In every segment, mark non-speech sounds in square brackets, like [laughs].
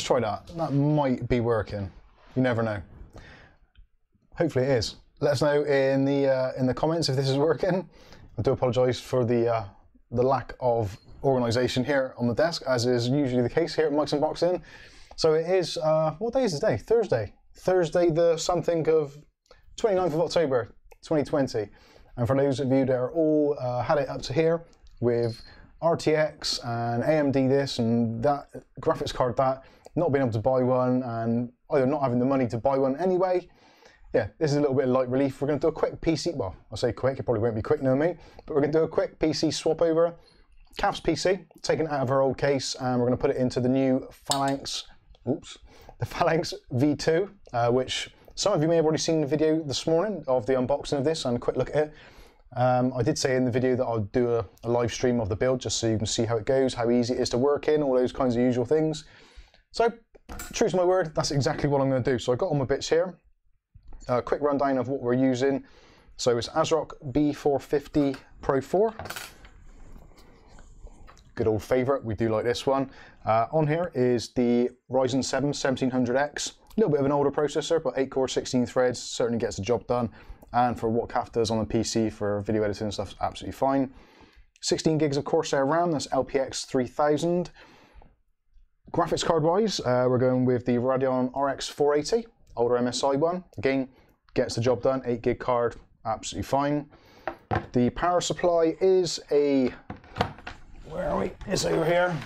Let's try that. That might be working. You never know. Hopefully it is. Let us know in the uh, in the comments if this is working. I do apologise for the uh, the lack of organisation here on the desk, as is usually the case here at Mike's Unboxing. So it is. Uh, what day is today? Thursday. Thursday, the something of 29th of October, 2020. And for those of you that are all uh, had it up to here with RTX and AMD this and that graphics card that, not being able to buy one and either not having the money to buy one anyway, yeah, this is a little bit of light relief. We're going to do a quick PC, well, I say quick, it probably won't be quick, no me, but we're going to do a quick PC swap over. Kath's PC, taken out of our old case, and we're going to put it into the new Phalanx, oops, the Phalanx V2, uh, which some of you may have already seen the video this morning of the unboxing of this and a quick look at it. Um, I did say in the video that I'll do a, a, live stream of the build just so you can see how it goes, how easy it is to work in, all those kinds of usual things. So, choose my word, that's exactly what I'm going to do. So I've got all my bits here. A quick rundown of what we're using. So it's ASRock B450 Pro 4. Good old favourite, we do like this one. Uh, on here is the Ryzen 7 1700X. A little bit of an older processor, but 8 core, 16 threads, certainly gets the job done. And for what Kath does on the PC for video editing and stuff, absolutely fine. 16 gigs of Corsair RAM, that's LPX 3000. Graphics card wise, uh, we're going with the Radeon RX 480 older MSI one. Again, gets the job done, 8 gig card, absolutely fine. The power supply is a, where are we? It's over here.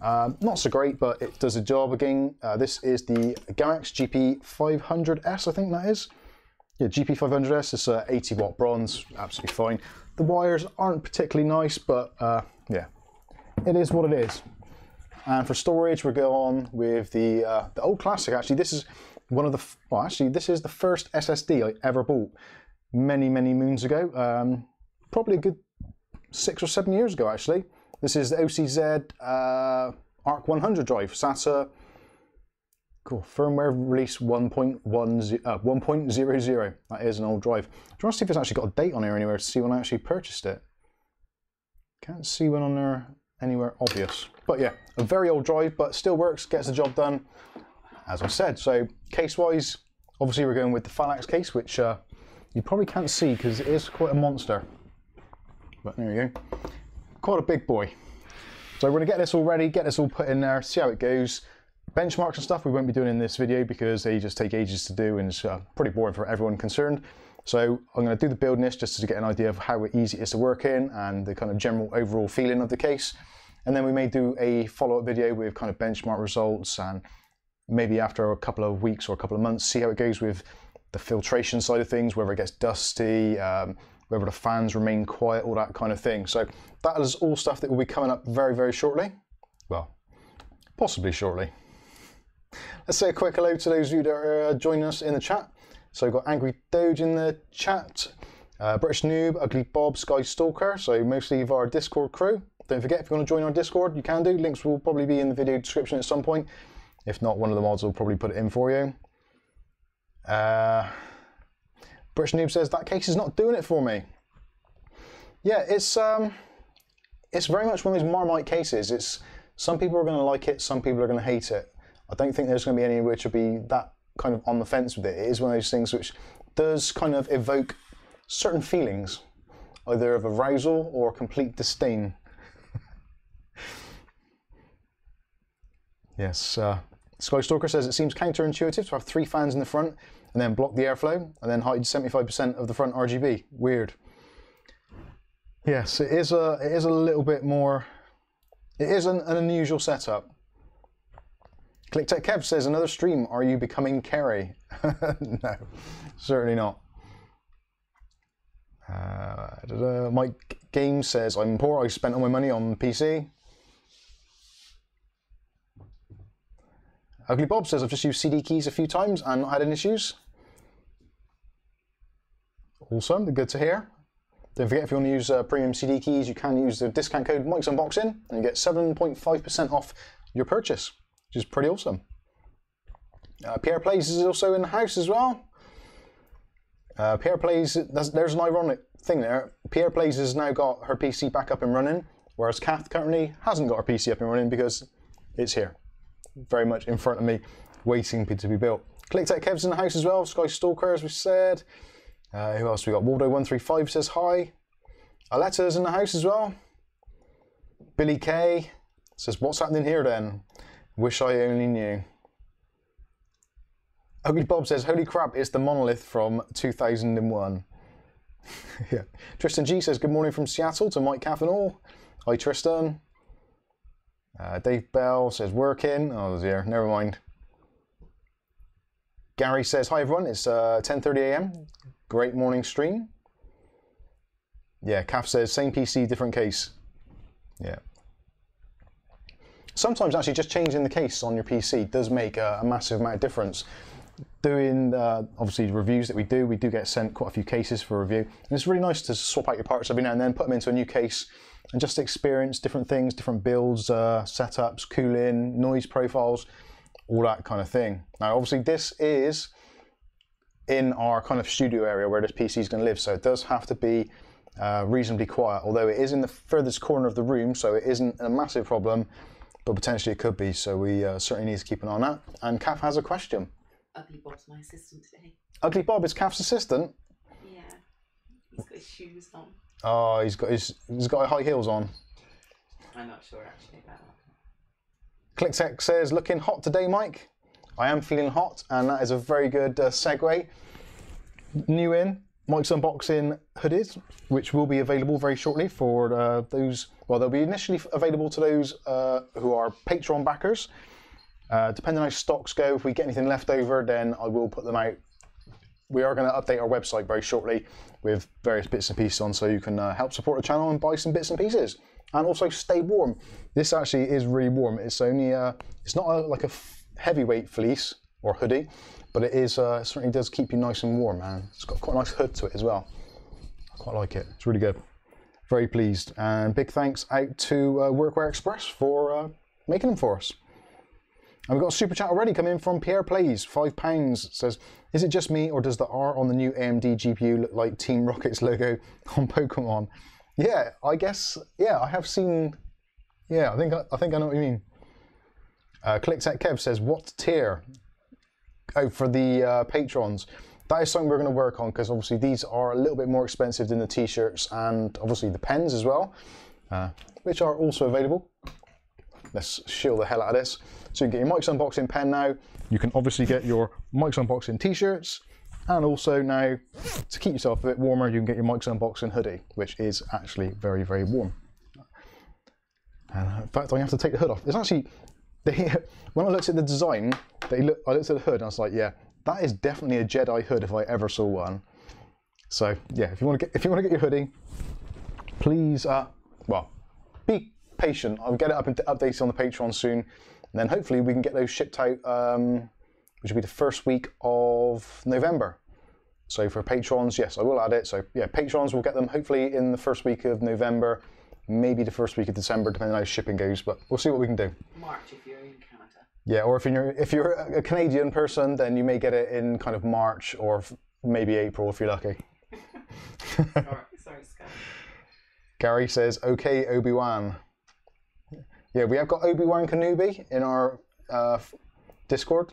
Um, not so great, but it does the job again. Uh, this is the GameMax GP500S, I think that is. Yeah, GP500S is a 80 watt bronze, absolutely fine. The wires aren't particularly nice, but uh, yeah, it is what it is. And for storage, we're going with the uh, the old classic. Actually, this is one of the well, actually, this is the first SSD I ever bought many many moons ago. Um, probably a good six or seven years ago, actually. This is the OCZ uh, ARC 100 drive, SATA. Cool. Firmware release 1.10. Uh, 1.00. That is an old drive. Do you want to see if it's actually got a date on here anywhere to see when I actually purchased it? Can't see one on there anywhere obvious. But yeah, a very old drive, but still works, gets the job done, as I said. So case-wise, obviously we're going with the Phalanx case, which uh, you probably can't see because it is quite a monster. But there you go. Quite a big boy. So we're going to get this all ready, get this all put in there, see how it goes. Benchmarks and stuff we won't be doing in this video because they just take ages to do and it's uh, pretty boring for everyone concerned. So I'm going to do the build this just to get an idea of how easy it is to work in and the kind of general overall feeling of the case. And then we may do a follow-up video with kind of benchmark results and maybe after a couple of weeks or a couple of months, see how it goes with the filtration side of things, whether it gets dusty, um, whether the fans remain quiet, all that kind of thing. So that is all stuff that will be coming up very, very shortly. Well, possibly shortly. Let's say a quick hello to those of you that are uh, joining us in the chat. So we've got Angry Doge in the chat, uh, British Noob, Ugly Bob, Sky Stalker, so mostly of our Discord crew. Don't forget, if you want to join our Discord, you can do. Links will probably be in the video description at some point. If not, one of the mods will probably put it in for you. Uh, British Noob says, that case is not doing it for me. Yeah, it's um, it's very much one of those Marmite cases. It's Some people are going to like it, some people are going to hate it. I don't think there's going to be any which will be that kind of on the fence with it. It is one of those things which does kind of evoke certain feelings, either of arousal or complete disdain. Yes. Uh, Skystalker says it seems counterintuitive to have three fans in the front and then block the airflow and then hide 75% of the front RGB. Weird. Yes, it is a it is a little bit more. It is an, an unusual setup. ClickTech Kev says another stream. Are you becoming Kerry? [laughs] no, certainly not. Uh, Mike Games says I'm poor. I spent all my money on PC. Ugly Bob says, I've just used CD keys a few times and not had any issues. Awesome, good to hear. Don't forget, if you want to use uh, premium CD keys, you can use the discount code Mike's Unboxing and you get 7.5% off your purchase, which is pretty awesome. Uh, Pierre Plays is also in the house as well. Uh, Pierre Plays, there's an ironic thing there. Pierre Plays has now got her PC back up and running, whereas Kath currently hasn't got her PC up and running because it's here. Very much in front of me, waiting to be built. ClickTech Kev's in the house as well. Sky Stalker, as we said. Uh, who else we got? Waldo135 says hi. Aletta's in the house as well. Billy K says, What's happening here then? Wish I only knew. Ugly Bob says, Holy crap, it's the monolith from 2001. [laughs] yeah. Tristan G says, Good morning from Seattle to Mike all. Hi, Tristan. Uh, Dave Bell says, Working. Oh, dear, never mind. Gary says, Hi, everyone. It's uh, 10.30 a.m. Great morning stream. Yeah, Kath says, Same PC, different case. Yeah. Sometimes actually just changing the case on your PC does make a, a massive amount of difference doing uh, obviously reviews that we do, we do get sent quite a few cases for review. And it's really nice to swap out your parts every now and then, put them into a new case, and just experience different things, different builds, uh, setups, cooling, noise profiles, all that kind of thing. Now, obviously, this is in our kind of studio area where this PC is going to live, so it does have to be uh, reasonably quiet, although it is in the furthest corner of the room, so it isn't a massive problem, but potentially it could be, so we uh, certainly need to keep an eye on that. And Kath has a question. Ugly Bob's my assistant today. Ugly Bob is Kath's assistant. Yeah. He's got his shoes on. Oh, he's got his he's got high heels on. I'm not sure actually about that. ClickTech says, looking hot today, Mike. I am feeling hot, and that is a very good uh, segue. New in, Mike's unboxing hoodies, which will be available very shortly for uh, those. Well, they'll be initially available to those uh, who are Patreon backers. Uh, depending on how stocks go, if we get anything left over, then I will put them out. We are going to update our website very shortly with various bits and pieces on, so you can uh, help support the channel and buy some bits and pieces, and also stay warm. This actually is really warm. It's only uh, it's not a, like a heavyweight fleece or hoodie, but it is uh, certainly does keep you nice and warm, man. It's got quite a nice hood to it as well. I quite like it. It's really good. Very pleased, and big thanks out to uh, Workwear Express for uh, making them for us. And we've got a super chat already coming in from Pierre Plays, five pounds. Says, is it just me or does the R on the new AMD GPU look like Team Rocket's logo [laughs] on Pokemon? Yeah, I guess. Yeah, I have seen. Yeah, I think I, I think I know what you mean. Uh, ClickTech Kev says, what tier? Oh, for the uh, patrons. That is something we're going to work on because obviously these are a little bit more expensive than the t-shirts and obviously the pens as well, uh, which are also available. Let's shield the hell out of this. So you can get your Mike's Unboxing pen now. You can obviously get your Mike's Unboxing t-shirts. And also now, to keep yourself a bit warmer, you can get your Mike's Unboxing hoodie, which is actually very, very warm. And in fact, I have to take the hood off. It's actually, [laughs] they, when I looked at the design, they look, I looked at the hood and I was like, yeah, that is definitely a Jedi hood if I ever saw one. So yeah, if you want to get if you want to get your hoodie, please, uh, well, be patient. I'll get it up and updated on the Patreon soon, and then hopefully we can get those shipped out, um, which will be the first week of November. So for patrons, yes, I will add it. So yeah, patrons will get them hopefully in the first week of November, maybe the first week of December, depending on how shipping goes. But we'll see what we can do. March if you're in Canada. Yeah, or if you're if you're a Canadian person, then you may get it in kind of March or maybe April if you're lucky. [laughs] sorry, sorry, Scott. Gary says, "Okay, Obi Wan." Yeah, we have got Obi Wan Kenobi in our uh, Discord,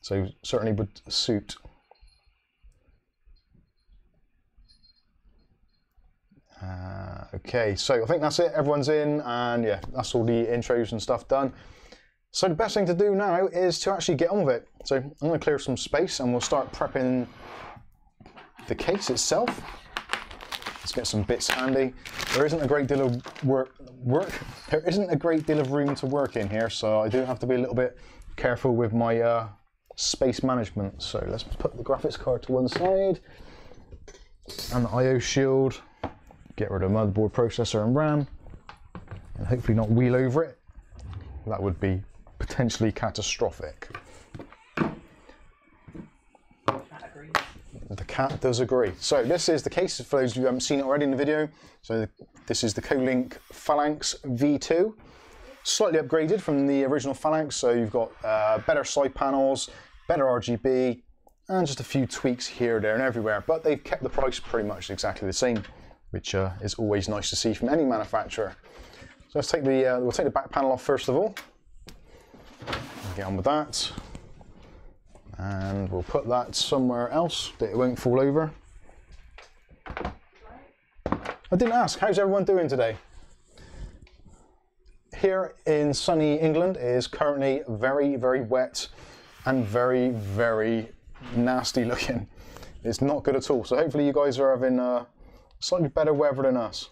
so certainly would suit. Uh, okay, so I think that's it. Everyone's in, and yeah, that's all the intros and stuff done. So the best thing to do now is to actually get on with it. So I'm going to clear some space, and we'll start prepping the case itself. Let's get some bits handy. There isn't a great deal of work. Work. There isn't a great deal of room to work in here, so I do have to be a little bit careful with my uh, space management. So let's put the graphics card to one side and the I/O shield. Get rid of motherboard, processor, and RAM, and hopefully not wheel over it. That would be potentially catastrophic. That agrees. The cat does agree. So this is the case for those of you who haven't seen it already in the video. So this is the Kolink Phalanx V2, slightly upgraded from the original Phalanx. So you've got uh, better side panels, better RGB, and just a few tweaks here, there, and everywhere. But they've kept the price pretty much exactly the same, which uh, is always nice to see from any manufacturer. So let's take the uh, we'll take the back panel off first of all. Get on with that. And we'll put that somewhere else that it won't fall over. I didn't ask, how's everyone doing today? Here in sunny England is currently very, very wet and very, very nasty looking. It's not good at all. So hopefully you guys are having uh, slightly better weather than us.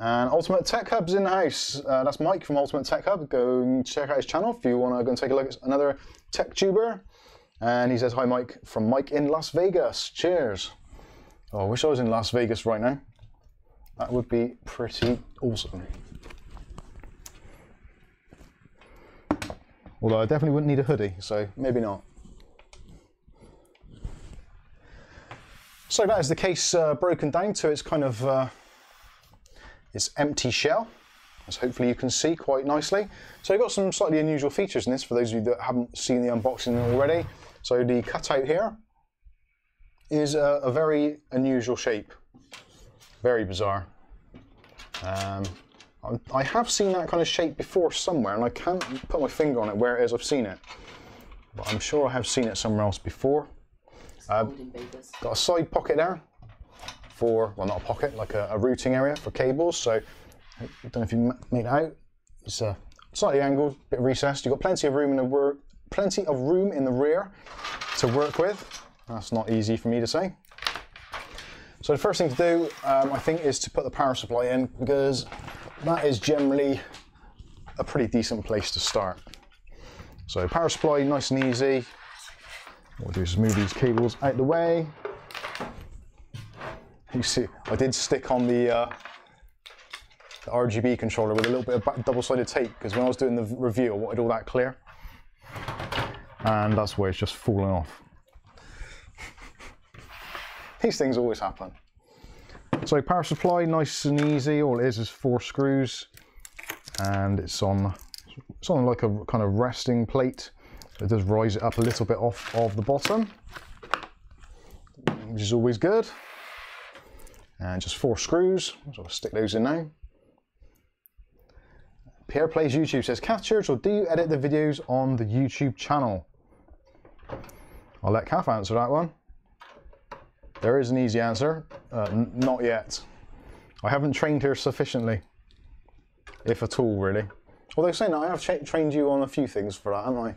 And Ultimate Tech Hub's in the house. Uh, that's Mike from Ultimate Tech Hub. Go and check out his channel if you want to go and take a look at another tech tuber. And he says, Hi, Mike, from Mike in Las Vegas. Cheers. Oh, I wish I was in Las Vegas right now. That would be pretty awesome. Although I definitely wouldn't need a hoodie, so maybe not. So that is the case uh, broken down to its kind of uh, its empty shell, as hopefully you can see quite nicely. So you've got some slightly unusual features in this for those of you that haven't seen the unboxing already. So the cutout here is a, a very unusual shape, very bizarre. Um, I have seen that kind of shape before somewhere, and I can't put my finger on it where it is I've seen it. But I'm sure I have seen it somewhere else before. Uh. Got a side pocket there for, well, not a pocket, like a, a routing area for cables. So I don't know if you made out. It's uh, slightly angled, bit recessed. You've got plenty of room in the plenty of room in the rear to work with. That's not easy for me to say. So the first thing to do, um, I think, is to put the power supply in because that is generally a pretty decent place to start. So power supply, nice and easy. What we'll do is move these cables out the way. You see, I did stick on the, uh, the RGB controller with a little bit of double-sided tape because when I was doing the review, I wanted all that clear, and that's where it's just falling off. [laughs] These things always happen. So power supply, nice and easy. All it is is four screws, and it's on it's on like a kind of resting plate. It does rise it up a little bit off of the bottom, which is always good. And just four screws. So I'll stick those in now. Pierre Plays YouTube says, Kath Churchill, do you edit the videos on the YouTube channel? I'll let Kath answer that one. There is an easy answer. Uh, not yet. I haven't trained her sufficiently, if at all, really. Although saying that, I have trained you on a few things for that, haven't I?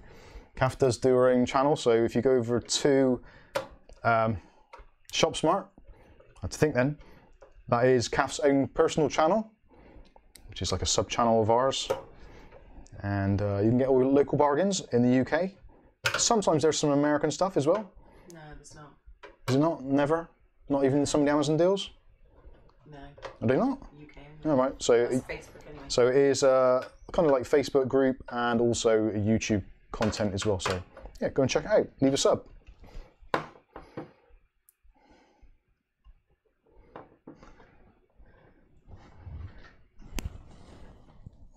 Kath does do her own channel, so if you go over to um, ShopSmart, I think then, that is Kath's own personal channel, which is like a sub channel of ours. And uh, you can get all your local bargains in the UK. Sometimes there's some American stuff as well. No, there's not. Is it not? Never? Not even some of the Amazon deals? No. Are they not? UK. All right. So, anyway. so it is uh, kind of like Facebook group and also YouTube content as well. So yeah, go and check it out. Leave a sub.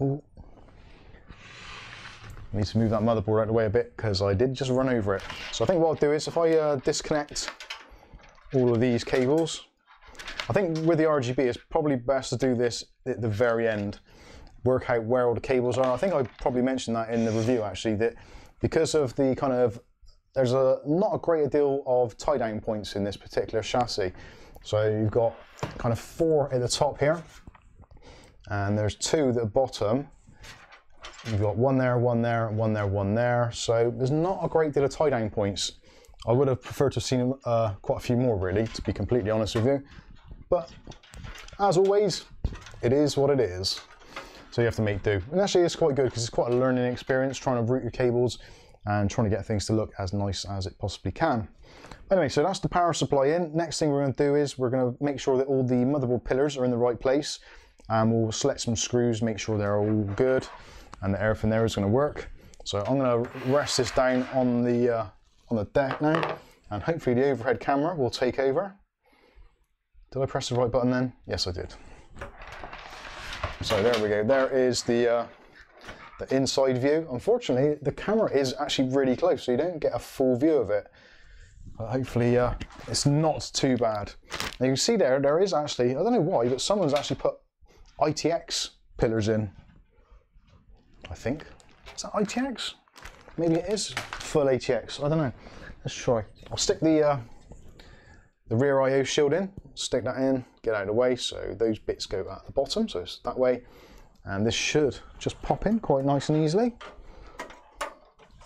Oh. Need to move that motherboard out of the way a bit because I did just run over it. So I think what I'll do is if I uh, disconnect all of these cables, I think with the RGB it's probably best to do this at the very end. Work out where all the cables are. I think I probably mentioned that in the review actually that because of the kind of there's a not a great deal of tie down points in this particular chassis. So you've got kind of four at the top here, and there's two at the bottom. You've got one there, one there, one there, one there. So there's not a great deal of tie down points. I would have preferred to have seen uh, quite a few more, really, to be completely honest with you. But as always, it is what it is. So you have to make do. And actually, it's quite good because it's quite a learning experience trying to route your cables and trying to get things to look as nice as it possibly can. Anyway, so that's the power supply in. Next thing we're going to do is we're going to make sure that all the motherboard pillars are in the right place. And we'll select some screws, make sure they're all good and that everything there is going to work. So I'm going to rest this down on the uh, on the deck now, and hopefully the overhead camera will take over. Did I press the right button then? Yes, I did. So there we go. There is the uh, the inside view. Unfortunately, the camera is actually really close, so you don't get a full view of it. But hopefully, uh, it's not too bad. Now you can see there, there is actually I don't know why, but someone's actually put ITX pillars in. I think. Is that ITX? Maybe it is full ATX. I don't know. Let's try. I'll stick the uh, the rear I/O shield in. Stick that in. Get out of the way. So those bits go at the bottom. So it's that way. And this should just pop in quite nice and easily.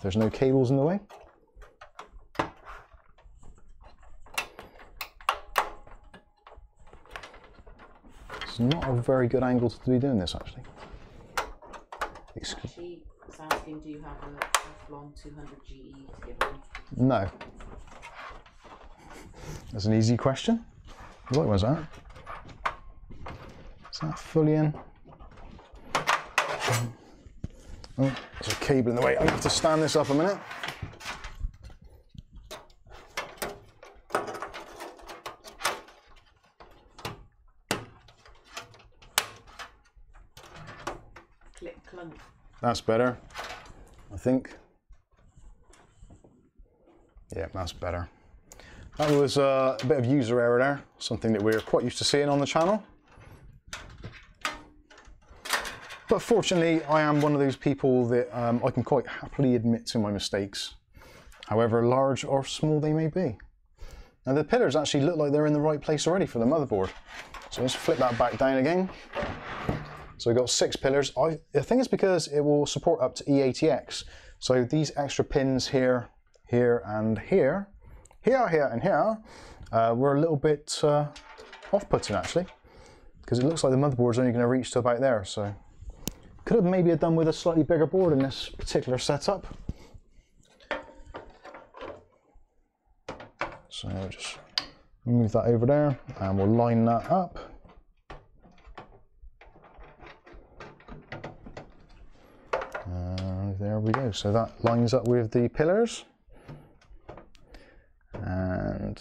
There's no cables in the way. It's not a very good angle to be doing this actually. Excuse it's asking, do you have a Athlon 200 GE to give? No. That's an easy question. What was that? Is that fully in? Oh, there's a cable in the way. I'm going to have to stand this up a minute. Click clunk. That's better, I think. Yeah, that's better. That was uh, a bit of user error there, something that we're quite used to seeing on the channel. But fortunately, I am one of those people that um, I can quite happily admit to my mistakes, however large or small they may be. Now the pillars actually look like they're in the right place already for the motherboard. So let's flip that back down again. So we've got six pillars. I, I think it's because it will support up to E EATX. So these extra pins here, here, and here, here, here, and here, uh, were a little bit uh, off-putting actually, because it looks like the motherboard's only going to reach to about there. So could have maybe done with a slightly bigger board in this particular setup. So just move that over there, and we'll line that up. There we go. So that lines up with the pillars. And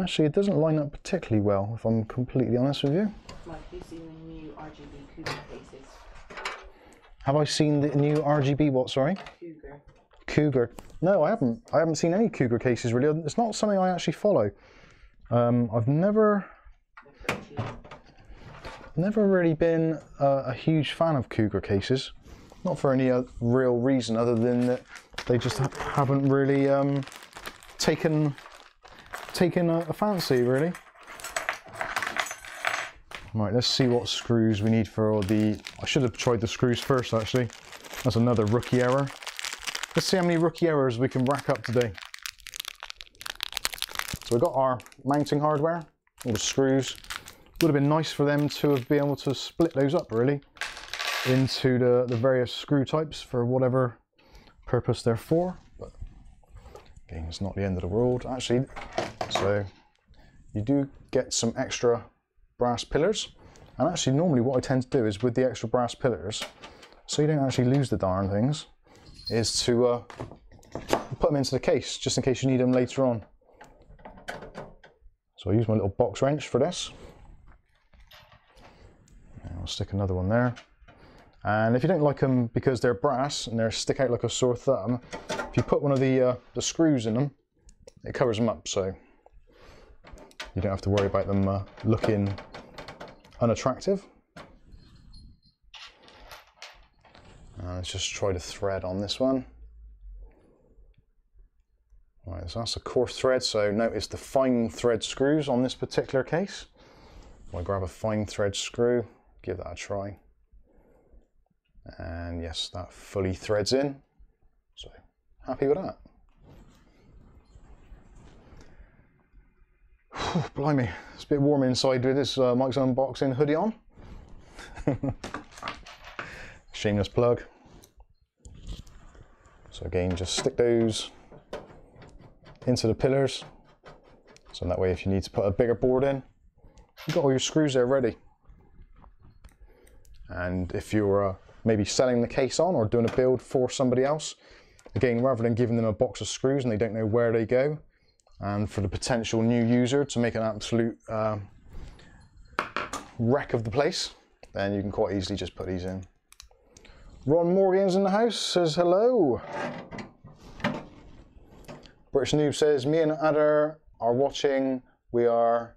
actually, it doesn't line up particularly well, if I'm completely honest with you. Like, you see the new RGB Cougar cases. Have I seen the new RGB what? Sorry, Cougar. Cougar. No, I haven't. I haven't seen any Cougar cases really. It's not something I actually follow. Um, I've never, They're pretty cheap. never really been a, a huge fan of Cougar cases. Not for any uh, real reason other than that they just haven't really um, taken taken a, a fancy really. Right, let's see what screws we need for the. I should have tried the screws first actually. That's another rookie error. Let's see how many rookie errors we can rack up today. So we've got our mounting hardware, all the screws. Would have been nice for them to have been able to split those up really into the, the various screw types for whatever purpose they're for. But again, it's not the end of the world actually. So you do get some extra brass pillars. And actually normally what I tend to do is with the extra brass pillars, so you don't actually lose the darn things, is to uh, put them into the case just in case you need them later on. So I use my little box wrench for this. And I'll stick another one there. And if you don't like them because they're brass and they stick out like a sore thumb, if you put one of the uh, the screws in them, it covers them up, so you don't have to worry about them uh, looking unattractive. Uh, let's just try the thread on this one. Right, so that's a coarse thread, so notice the fine thread screws on this particular case. I'll grab a fine thread screw, give that a try. And yes, that fully threads in. So happy with that. Whew, blimey, it's a bit warm inside with this uh, Mike's unboxing hoodie on. [laughs] Shameless plug. So again, just stick those into the pillars. So that way if you need to put a bigger board in, you've got all your screws there ready. And if you're uh, maybe selling the case on or doing a build for somebody else, again, rather than giving them a box of screws and they don't know where they go, and for the potential new user to make an absolute uh, wreck of the place, then you can quite easily just put these in. Ron Morgan's in the house, says hello. British Noob says, me and Adder are watching, we are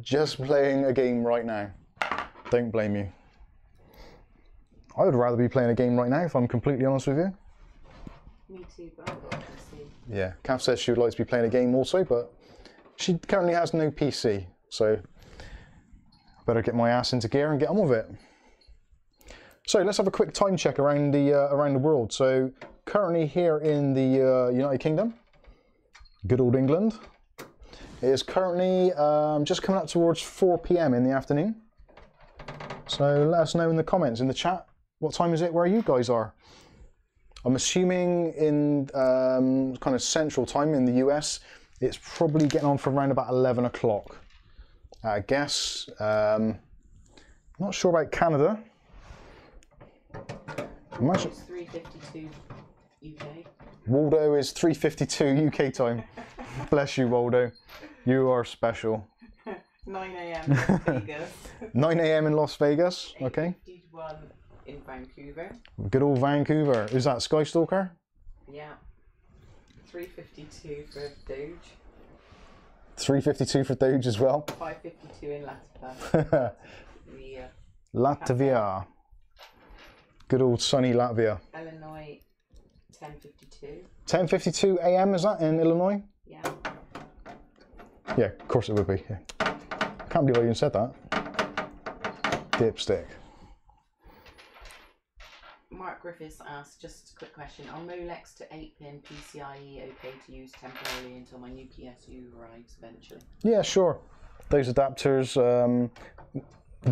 just playing a game right now. Don't blame you. I would rather be playing a game right now, if I'm completely honest with you. Me too, but I've got a PC. Yeah, Kath says she would like to be playing a game also, but she currently has no PC, so I better get my ass into gear and get on with it. So let's have a quick time check around the uh, around the world. So currently here in the uh, United Kingdom, good old England, it is currently um, just coming up towards 4 p.m. in the afternoon. So let us know in the comments in the chat what time is it where you guys are. I'm assuming in um, kind of central time in the US, it's probably getting on for around about 11 o'clock. I guess. Um, not sure about Canada. Imagine, It's 352 UK. Waldo is 3:52 UK time. Bless you, Waldo. You are special. [laughs] 9 a.m. in Vegas. 9 a.m. in Las Vegas. [laughs] Okay. 51 in Vancouver. Good old Vancouver. Is that Skystalker? Yeah. 352 for Doge. 352 for Doge as well. 552 in Latvia. [laughs] uh, Latvia. Good old sunny Latvia. Illinois 1052. 10:52 a.m. is that in Illinois? Yeah. Yeah, of course it would be. Yeah. Can't believe I even said that. Dipstick. Mark Griffiths asked just a quick question. Are Molex to 8 pin PCIe okay to use temporarily until my new PSU arrives eventually? Yeah, sure. Those adapters um,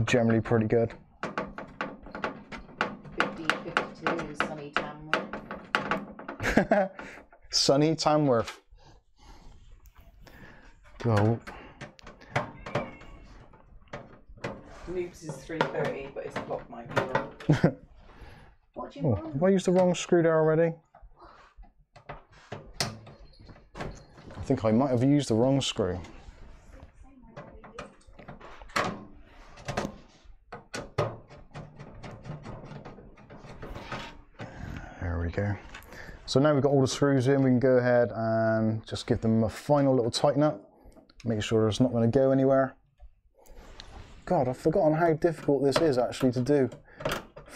generally pretty good. 5052 is Sunny Tamworth. [laughs] Sunny Tamworth. Go. Noobs is 330, but his clock my wrong. [laughs] what do you Oh, want? have I used the wrong screw there already? I think I might have used the wrong screw. There we go. So now we've got all the screws in, we can go ahead and just give them a final little tighten up. Make sure it's not going to go anywhere. God, I've forgotten how difficult this is actually to do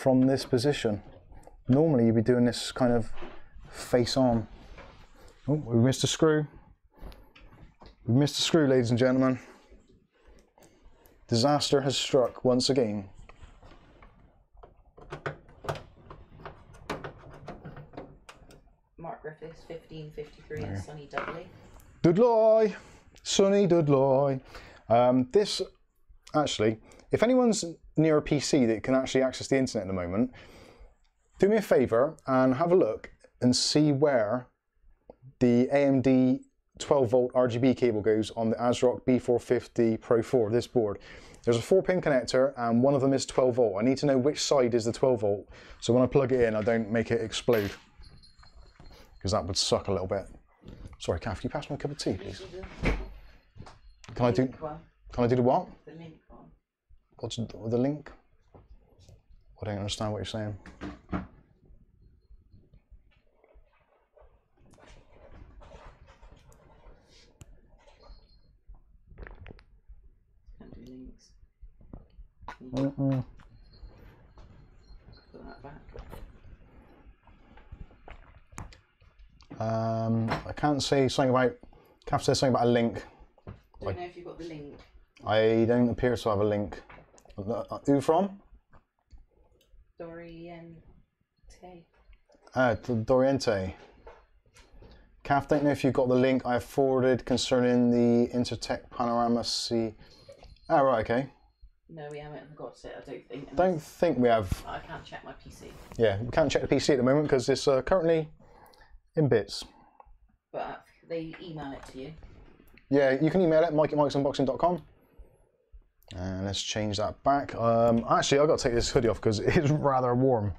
from this position. Normally you'd be doing this kind of face on. Oh, we missed a screw. We missed a screw, ladies and gentlemen. Disaster has struck once again. Mark Griffiths 1553 is Sunny Dudley. Dudley, Sunny Dudley. Um, this, actually, if anyone's near a PC that can actually access the internet at the moment, do me a favour and have a look and see where the AMD 12 volt RGB cable goes on the ASRock B450 Pro 4, this board. There's a 4 pin connector and one of them is 12 volt. I need to know which side is the 12 volt so when I plug it in I don't make it explode because that would suck a little bit. Sorry, Kath, can you pass me a cup of tea, please? Can I do? Can I do the what? The link. What's the, link? I don't understand what you're saying. Can't do links. Mm-mm. Put that back. Um, I can't say something about. Kath says something about a link. Don't know if you've got the link. I don't appear to have a link. Uh, Who from? Dorian Tay. Ah, Doriente. Kath, don't know if you've got the link I forwarded concerning the Intertech Panorama C. Ah, right, okay. No, we haven't got it, I don't think. Don't think we have. I can't check my PC. Yeah, we can't check the PC at the moment because it's uh, currently in bits. But they email it to you. Yeah, you can email it, mike at mikesunboxing.com. And let's change that back. Um, actually, I've got to take this hoodie off because it is rather warm.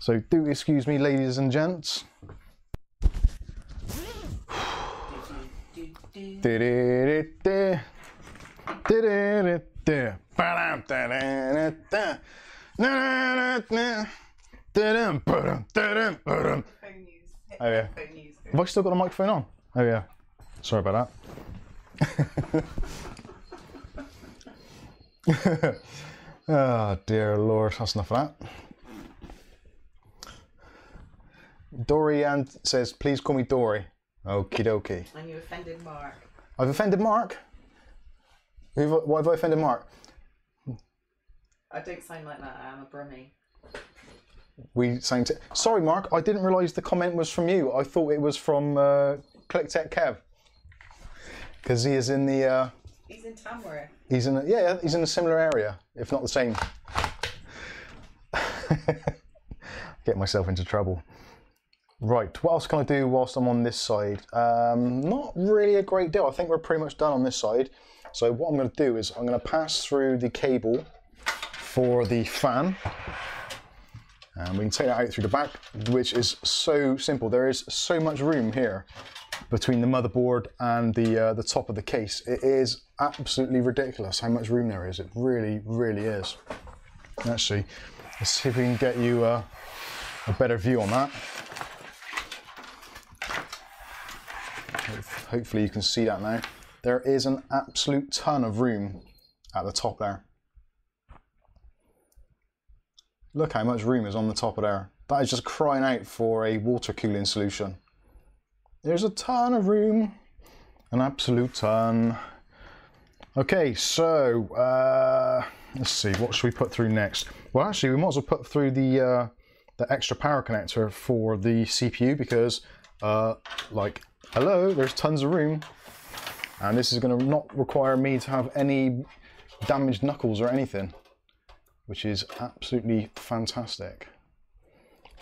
So do excuse me, ladies and gents. Oh, yeah. Have I still got a microphone on? Oh yeah. Sorry about that. [laughs] oh [laughs] dear lord, that's enough of that. Dory and says, please call me Dory. Okie dokie. And you offended Mark. I've offended Mark. Why have I offended Mark? I don't sound like that. I am a Brummie. We sang to. Sorry, Mark. I didn't realise the comment was from you. I thought it was from uh, Click Tech Kev. Because he is in the. Uh, He's in Tamworth. he's in. A, yeah, he's in a similar area, if not the same. [laughs] Get myself into trouble. Right. What else can I do whilst I'm on this side? Um, not really a great deal. I think we're pretty much done on this side. So what I'm going to do is I'm going to pass through the cable for the fan. And we can take that out through the back, which is so simple. There is so much room here between the motherboard and the uh, the top of the case. It is absolutely ridiculous how much room there is. It really, really is. Actually, let's see if we can get you uh, a better view on that. Hopefully you can see that now. There is an absolute ton of room at the top there. Look how much room is on the top of there. That is just crying out for a water cooling solution. There's a ton of room, an absolute ton. Okay, so uh, let's see, what should we put through next? Well, actually, we might as well put through the uh, the extra power connector for the CPU because, uh, like, hello, there's tons of room, and this is going to not require me to have any damaged knuckles or anything which is absolutely fantastic.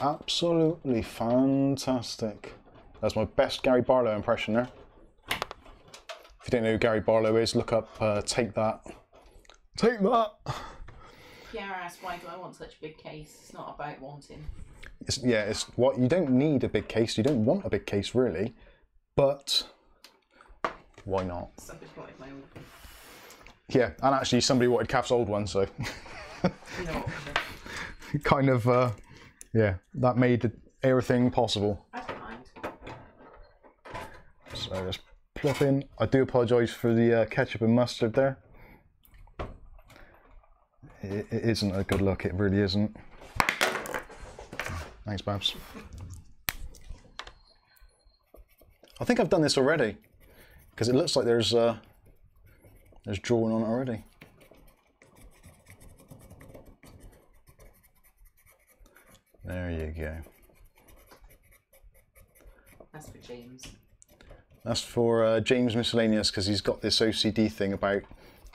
Absolutely fantastic. That's my best Gary Barlow impression there. If you don't know who Gary Barlow is, look up uh, Take That. Take That! Pierre asked, why do I want such a big case? It's not about wanting. It's, yeah, it's what you don't need a big case. You don't want a big case really, but why not? Somebody wanted my old one. Yeah, and actually somebody wanted Kath's old one, so [laughs] kind of, uh, yeah, that made everything possible. I don't just plop in. I do apologise for the uh, ketchup and mustard there. It, it isn't a good look. It really isn't. Thanks, Babs. I think I've done this already because it looks like there's uh, there's drawing on it already. There you go. That's for James. That's for uh, James Miscellaneous because he's got this OCD thing about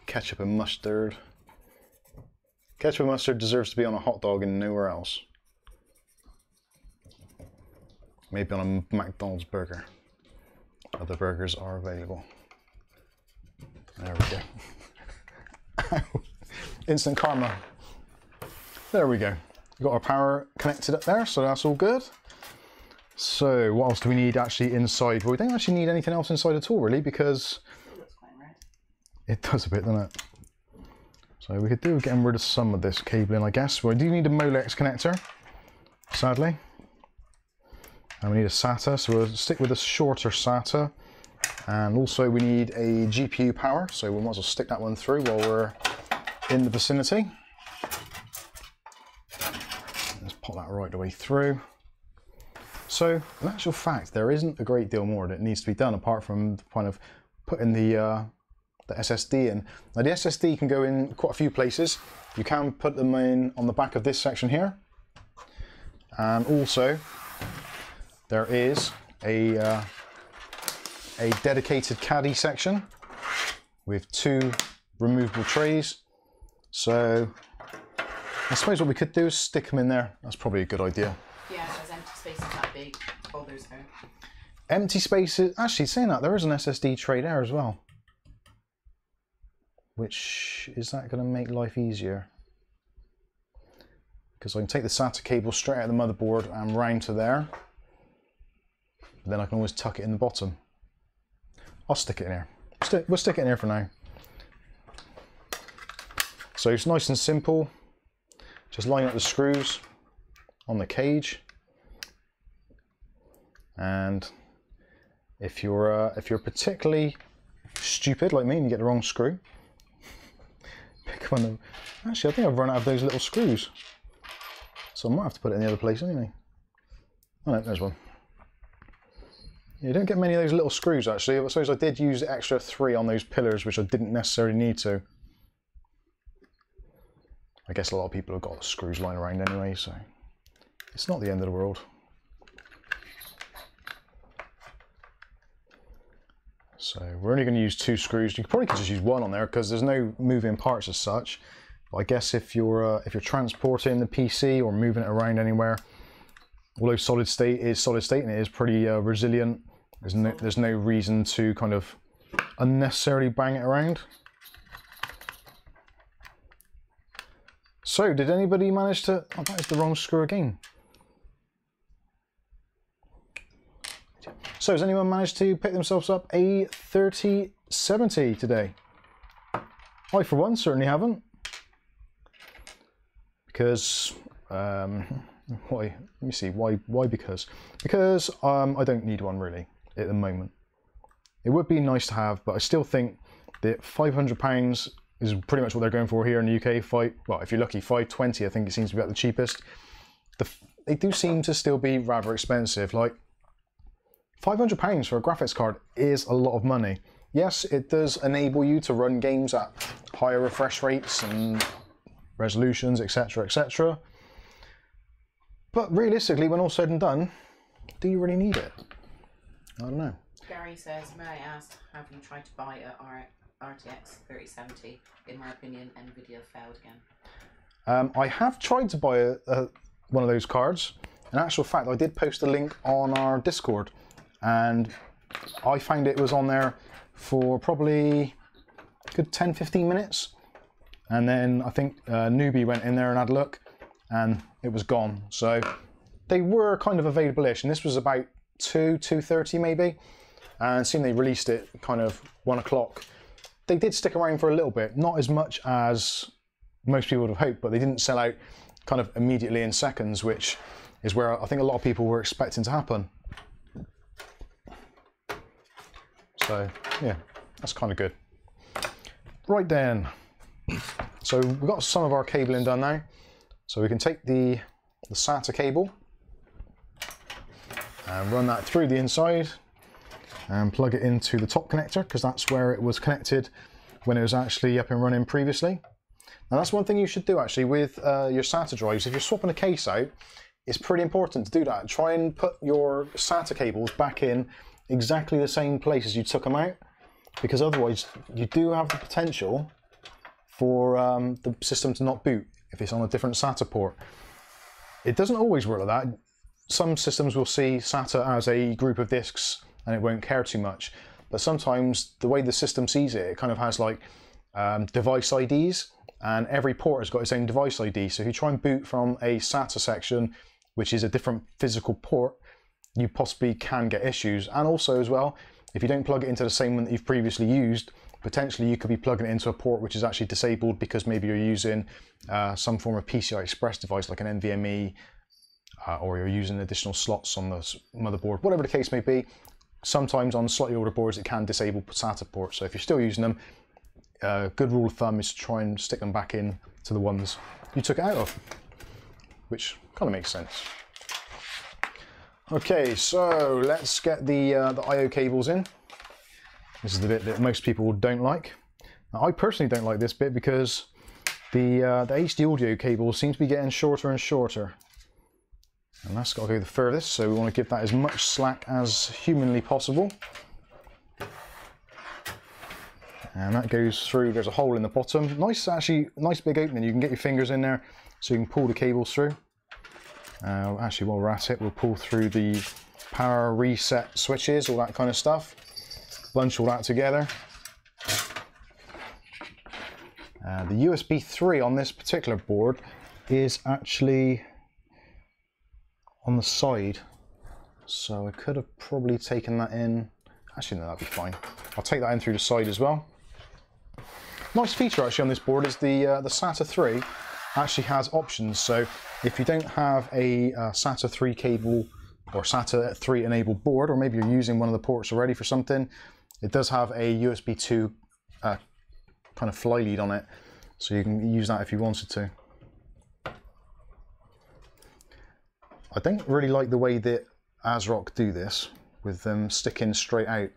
ketchup and mustard. Ketchup and mustard deserves to be on a hot dog and nowhere else. Maybe on a McDonald's burger. Other burgers are available. There we go. [laughs] Instant karma. There we go. We've got our power connected up there, so that's all good. So what else do we need actually inside? Well, we don't actually need anything else inside at all, really, because It looks quite red. it does a bit, doesn't it? So we could do with getting rid of some of this cabling, I guess. We do need a Molex connector, sadly. And we need a SATA, so we'll stick with a shorter SATA. And also we need a GPU power, so we might as well stick that one through while we're in the vicinity. Let's pop that right the way through. So, in actual fact, there isn't a great deal more that needs to be done apart from kind of putting the uh, the SSD in. Now, the SSD can go in quite a few places. You can put them in on the back of this section here, and also there is a uh, a dedicated caddy section with two removable trays. So, I suppose what we could do is stick them in there. That's probably a good idea. Yeah, there's empty spaces Oh, there's her. Empty spaces. Actually, saying that, there is an SSD tray there as well. Which is that going to make life easier? Because I can take the SATA cable straight out of the motherboard and round to there. Then I can always tuck it in the bottom. I'll stick it in here. We'll stick it in here for now. So it's nice and simple. Just line up the screws on the cage and if you're uh, if you're particularly stupid like me and you get the wrong screw, [laughs] pick one of them. Actually, I think I've run out of those little screws, so I might have to put it in the other place anyway. Oh no, there's one. You don't get many of those little screws actually. I suppose I did use extra three on those pillars, which I didn't necessarily need to. I guess a lot of people have got screws lying around anyway, so it's not the end of the world. So we're only going to use two screws. You probably could just use one on there because there's no moving parts as such. But I guess if you're uh, if you're transporting the PC or moving it around anywhere, although solid state is solid state and it is pretty uh, resilient, there's no there's no reason to kind of unnecessarily bang it around. So, did anybody manage to? Oh, that is the wrong screw again. So, has anyone managed to pick themselves up a 3070 today? I, for one, certainly haven't. Because, um, [laughs] why? Let me see. Why? Why? Because? Because um, I don't need one really at the moment. It would be nice to have, but I still think that 500 pounds is pretty much what they're going for here in the UK. Fight well, if you're lucky, 520. I think it seems to be at the cheapest. The, they do seem to still be rather expensive. Like 500 pounds for a graphics card is a lot of money. Yes, it does enable you to run games at higher refresh rates and resolutions, etc., etc. But realistically, when all said and done, do you really need it? I don't know. Gary says, may I ask, have you tried to buy a R- RTX 3070? In my opinion, Nvidia failed again. Um, I have tried to buy a, a, one of those cards. In actual fact, I did post a link on our Discord, and I found it was on there for probably good 10 15 minutes. And then I think uh, Newbie went in there and had a look, and it was gone. So they were kind of available ish, and this was about 2 2.30 maybe. And soon they released it kind of 1 o'clock. They did stick around for a little bit, not as much as most people would have hoped, but they didn't sell out kind of immediately in seconds, which is where I think a lot of people were expecting to happen. So yeah, that's kind of good. Right then, so we've got some of our cabling done now. So we can take the, the SATA cable and run that through the inside and plug it into the top connector because that's where it was connected when it was actually up and running previously. Now that's one thing you should do actually with uh, your SATA drives. If you're swapping a case out, it's pretty important to do that. Try and put your SATA cables back in exactly the same place as you took them out because otherwise you do have the potential for um, the system to not boot if it's on a different SATA port. It doesn't always work like that. Some systems will see SATA as a group of disks and it won't care too much. But sometimes the way the system sees it, it kind of has like um, device IDs and every port has got its own device ID. So if you try and boot from a SATA section, which is a different physical port, you possibly can get issues. And also as well, if you don't plug it into the same one that you've previously used, potentially you could be plugging it into a port which is actually disabled because maybe you're using uh, some form of PCI Express device like an NVMe, uh, or you're using additional slots on the motherboard, whatever the case may be. Sometimes on slightly older boards it can disable SATA ports. So if you're still using them, a uh, good rule of thumb is to try and stick them back in to the ones you took it out of, which kind of makes sense. Okay, so let's get the, uh, the I.O. cables in. This is the bit that most people don't like. Now, I personally don't like this bit because the, uh, the HD audio cables seem to be getting shorter and shorter. And that's got to go the furthest, so we want to give that as much slack as humanly possible. And that goes through, there's a hole in the bottom. Nice, actually, nice big opening. You can get your fingers in there so you can pull the cables through. Uh, actually, while we're at it, we'll pull through the power reset switches, all that kind of stuff. Bunch all that together. Uh, the USB 3 on this particular board is actually on the side. So I could have probably taken that in. Actually, no, that'd be fine. I'll take that in through the side as well. Nice feature actually on this board is the uh, the SATA 3 actually has options. So if you don't have a uh, SATA 3 cable or SATA 3 enabled board, or maybe you're using one of the ports already for something, it does have a USB 2 uh, kind of fly lead on it. So you can use that if you wanted to. I don't really like the way that ASRock do this with them sticking straight out.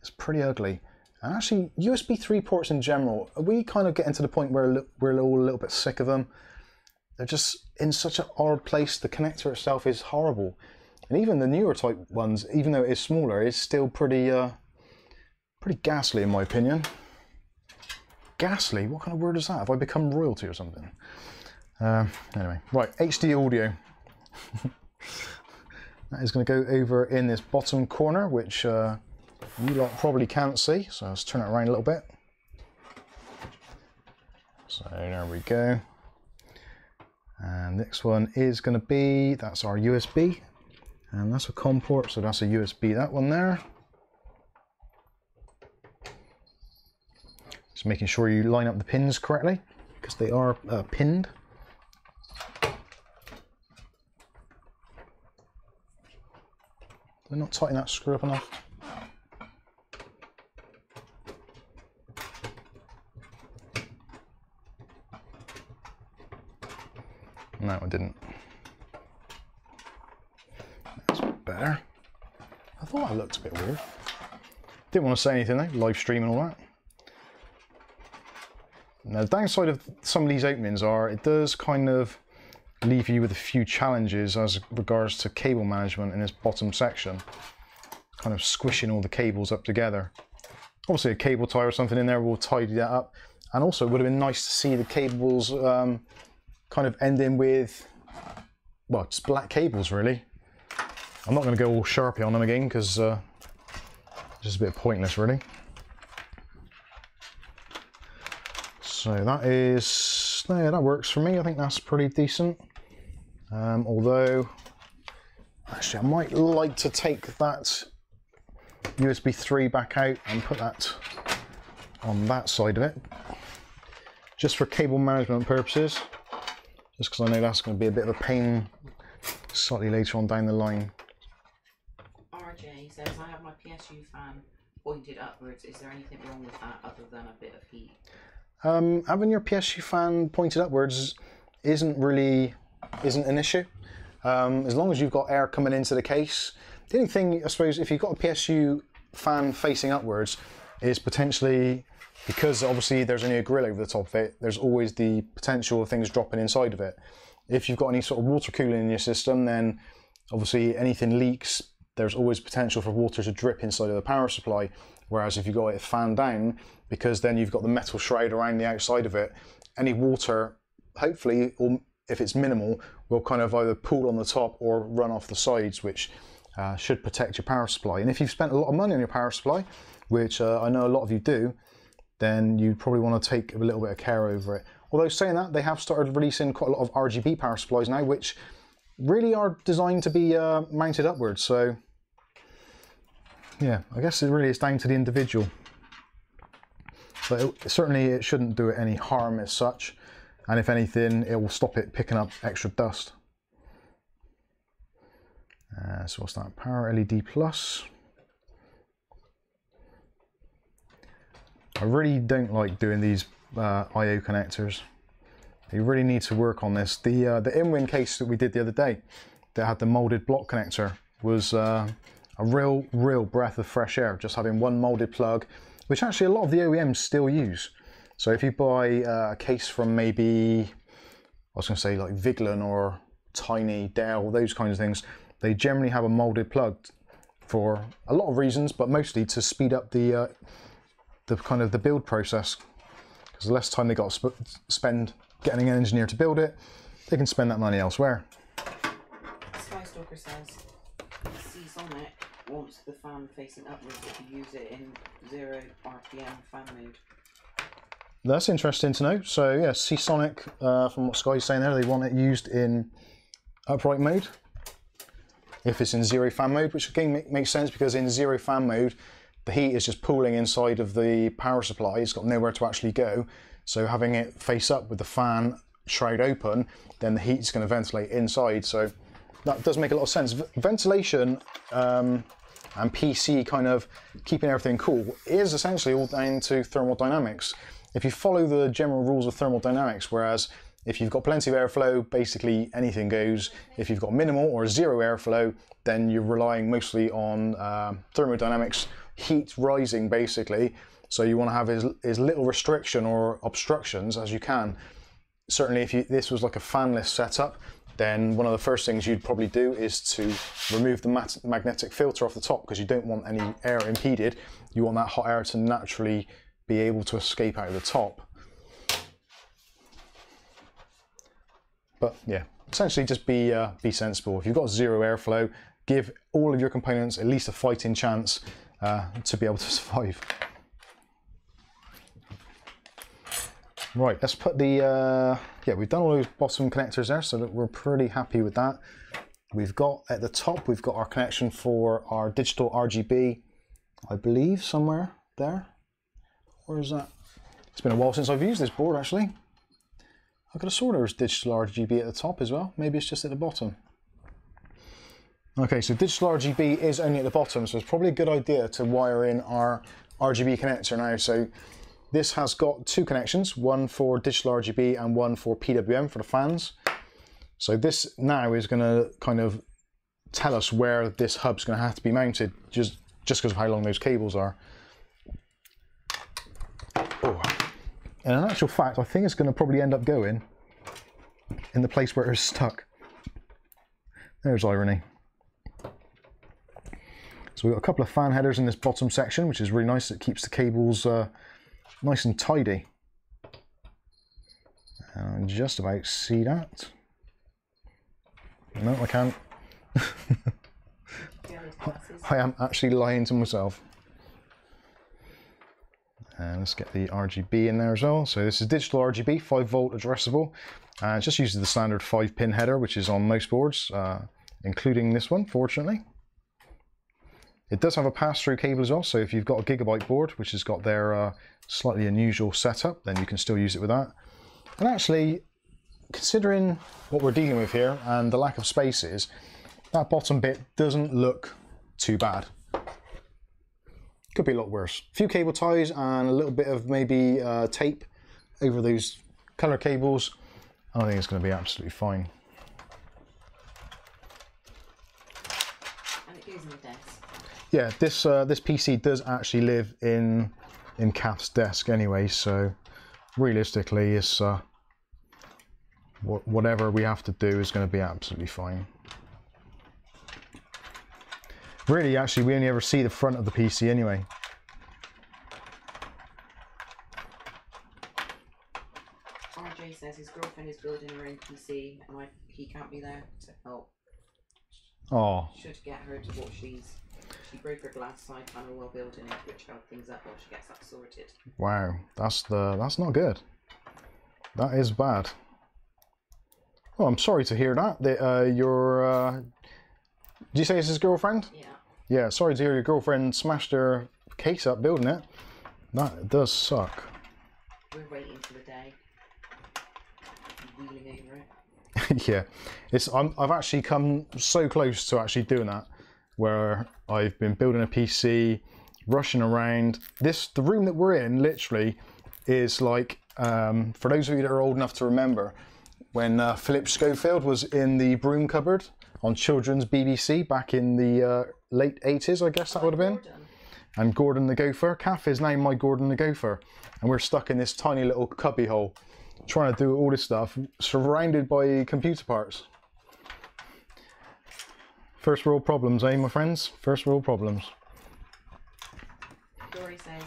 It's pretty ugly. Actually, USB 3 ports in general, we kind of getting to the point where we're all a little bit sick of them? They're just in such an odd place. The connector itself is horrible. And even the newer type ones, even though it is smaller, is still pretty, uh, pretty ghastly in my opinion. Ghastly? What kind of word is that? Have I become royalty or something? Uh, anyway, right, HD audio. [laughs] that is going to go over in this bottom corner, which uh, you lot probably can't see. So let's turn it around a little bit. So there we go. And next one is going to be, that's our USB. And that's a COM port, so that's a USB, that one there. Just making sure you line up the pins correctly, because they are uh, pinned. They're not tightening that screw up enough? No, I didn't. That's better. I thought I looked a bit weird. Didn't want to say anything though, live stream and all that. Now the downside of some of these openings are it does kind of leave you with a few challenges as regards to cable management in this bottom section. Kind of squishing all the cables up together. Obviously a cable tie or something in there will tidy that up. And also it would have been nice to see the cables um, kind of ending with, well, just black cables really. I'm not going to go all Sharpie on them again because uh, it's just a bit pointless really. So that is, yeah, that works for me. I think that's pretty decent. Um, although, actually, I might like to take that USB 3 back out and put that on that side of it, just for cable management purposes just because I know that's going to be a bit of a pain slightly later on down the line. RJ says, I have my PSU fan pointed upwards. Is there anything wrong with that other than a bit of heat? Um, having your PSU fan pointed upwards isn't really isn't an issue. Um, as long as you've got air coming into the case. The only thing, I suppose, if you've got a PSU fan facing upwards, is potentially because obviously there's only a grill over the top of it, there's always the potential of things dropping inside of it. If you've got any sort of water cooling in your system, then obviously anything leaks, there's always potential for water to drip inside of the power supply. Whereas if you've got it fanned down, because then you've got the metal shroud around the outside of it, any water, hopefully, or if it's minimal, will kind of either pool on the top or run off the sides, which uh, should protect your power supply. And if you've spent a lot of money on your power supply, which uh, I know a lot of you do, then you probably want to take a little bit of care over it. Although saying that, they have started releasing quite a lot of RGB power supplies now, which really are designed to be uh, mounted upwards. So yeah, I guess it really is down to the individual. But it, certainly it shouldn't do it any harm as such. And if anything, it will stop it picking up extra dust. Uh, so what's that? Power LED plus. I really don't like doing these uh, I.O. connectors. You really need to work on this. The uh, the InWin case that we did the other day that had the molded block connector was uh, a real, real breath of fresh air, just having one molded plug, which actually a lot of the OEMs still use. So if you buy uh, a case from maybe, I was going to say like Vigeland or Tiny, Dell, those kinds of things, they generally have a molded plug for a lot of reasons, but mostly to speed up the uh, the kind of the build process because the less time they got to sp spend getting an engineer to build it, they can spend that money elsewhere. Skystalker says Seasonic wants the fan facing upwards if you use it in zero RPM fan mode. That's interesting to know. So yeah, Seasonic, uh, from what Sky's saying there, they want it used in upright mode. If it's in zero fan mode, which again makes sense because in zero fan mode, the heat is just pooling inside of the power supply. It's got nowhere to actually go. So having it face up with the fan shroud open, then the heat's going to ventilate inside. So that does make a lot of sense. V ventilation um, and PC kind of keeping everything cool is essentially all down to thermodynamics. If you follow the general rules of thermodynamics, whereas If you've got plenty of airflow, basically anything goes. If you've got minimal or zero airflow, then you're relying mostly on uh, thermodynamics, heat rising basically. So you want to have as, as little restriction or obstructions as you can. Certainly, if you, this was like a fanless setup, then one of the first things you'd probably do is to remove the magnetic filter off the top because you don't want any air impeded. You want that hot air to naturally be able to escape out of the top. But yeah, essentially just be uh, be sensible. If you've got zero airflow, give all of your components at least a fighting chance uh, to be able to [laughs] survive. Right, let's put the, uh, yeah, we've done all those bottom connectors there, so we're pretty happy with that. We've got, at the top, we've got our connection for our digital RGB, I believe, somewhere there. Where is that? It's been a while since I've used this board, actually. I could have sworn there was digital RGB at the top as well. Maybe it's just at the bottom. Okay, so digital RGB is only at the bottom, so it's probably a good idea to wire in our RGB connector now. So this has got two connections, one for digital RGB and one for PWM for the fans. So this now is going to kind of tell us where this hub's going to have to be mounted just just because of how long those cables are. Oh. And in actual fact, I think it's going to probably end up going in the place where it's stuck. There's irony. So we've got a couple of fan headers in this bottom section, which is really nice. It keeps the cables uh, nice and tidy. And just about see that. No, I can't. [laughs] I am actually lying to myself. And let's get the RGB in there as well. So this is digital RGB, 5 volt addressable. And it just uses the standard 5 pin header, which is on most boards, uh, including this one, fortunately. It does have a pass-through cable as well, so if you've got a gigabyte board, which has got their uh, slightly unusual setup, then you can still use it with that. And actually, considering what we're dealing with here and the lack of spaces, that bottom bit doesn't look too bad. Could be a lot worse. A few cable ties and a little bit of maybe uh, tape over those color cables. I think it's going to be absolutely fine. And it goes in the desk. Yeah, this uh, this PC does actually live in in Kath's desk anyway, so realistically, it's uh, wh whatever we have to do is going to be absolutely fine. Really, actually, we only ever see the front of the PC anyway. RJ says his girlfriend is building her own PC and I, he can't be there to help. Oh, Should get her to watch these. She broke her glass side panel while building it, which held things up while she gets that sorted. wow, that's the that's not good. That is bad. Well, I'm sorry to hear that. That uh, your uh, did you say it's his girlfriend? Yeah. Yeah, sorry to hear your girlfriend smashed her case up building it. That does suck. We're waiting for the day. Wheeling over it. [laughs] yeah, it's I'm, I've actually come so close to actually doing that, where I've been building a PC, rushing around. This the room that we're in literally is like um, for those of you that are old enough to remember when uh, Philip Schofield was in the broom cupboard on children's BBC back in the uh, late 80s, I guess that would have been. And Gordon the Gopher. Kath is now my Gordon the Gopher, and we're stuck in this tiny little cubby hole, trying to do all this stuff, surrounded by computer parts. First world problems, eh, my friends? First world problems. Dory says,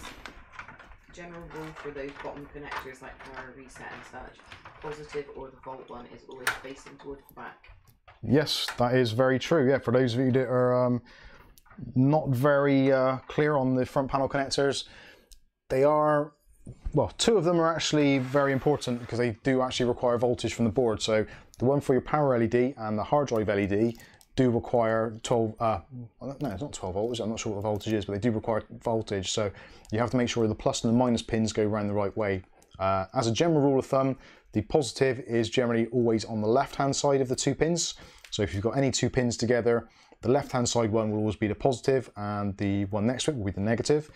general rule for those bottom connectors like power reset and such, positive or the volt one is always facing towards the back. Yes, that is very true. Yeah, for those of you that are um, not very uh, clear on the front panel connectors, they are, well, two of them are actually very important because they do actually require voltage from the board. So the one for your power LED and the hard drive LED do require 12, uh, no, it's not 12 volts, I'm not sure what the voltage is, but they do require voltage. So you have to make sure the plus and the minus pins go around the right way. Uh, as a general rule of thumb, the positive is generally always on the left-hand side of the two pins. So if you've got any two pins together, the left-hand side one will always be the positive and the one next to it will be the negative.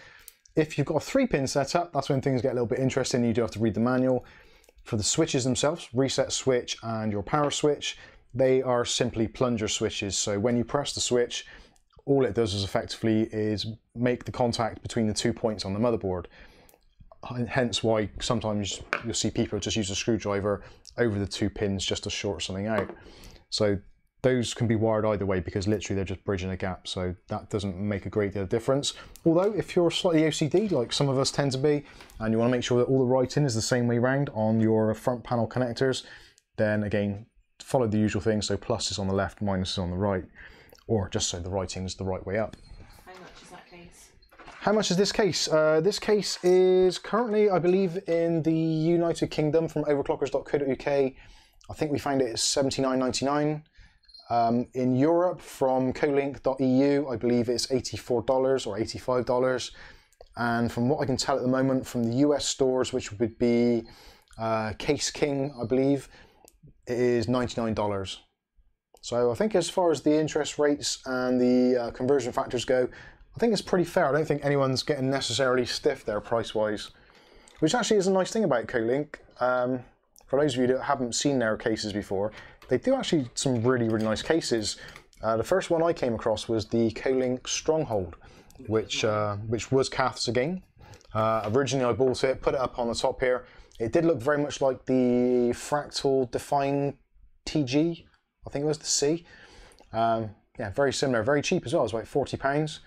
If you've got a three pin setup, that's when things get a little bit interesting. You do have to read the manual. For the switches themselves, reset switch and your power switch, they are simply plunger switches. So when you press the switch, all it does is effectively is make the contact between the two points on the motherboard. Hence why sometimes you'll see people just use a screwdriver over the two pins just to short something out. So those can be wired either way because literally they're just bridging a gap. So that doesn't make a great deal of difference. Although if you're slightly OCD, like some of us tend to be, and you want to make sure that all the writing is the same way round on your front panel connectors, then again, follow the usual thing. So plus is on the left, minus is on the right, or just so the writing is the right way up. How much is that case? How much is this case? Uh, this case is currently, I believe, in the United Kingdom from overclockers.co.uk. I think we found it at $79.99. Um, in Europe from kolink.eu, I believe it's $84 or $85. And from what I can tell at the moment from the US stores, which would be uh, Case King, I believe, is $99. So I think as far as the interest rates and the uh, conversion factors go, I think it's pretty fair. I don't think anyone's getting necessarily stiff there price wise, which actually is a nice thing about Kolink. Um, for those of you that haven't seen their cases before, they do actually some really, really nice cases. Uh, the first one I came across was the Kolink Stronghold, which uh, which was Kath's again. Uh, originally, I bought it, put it up on the top here. It did look very much like the Fractal Define TG, I think it was the C. Um, yeah, very similar, very cheap as well. It was about forty pounds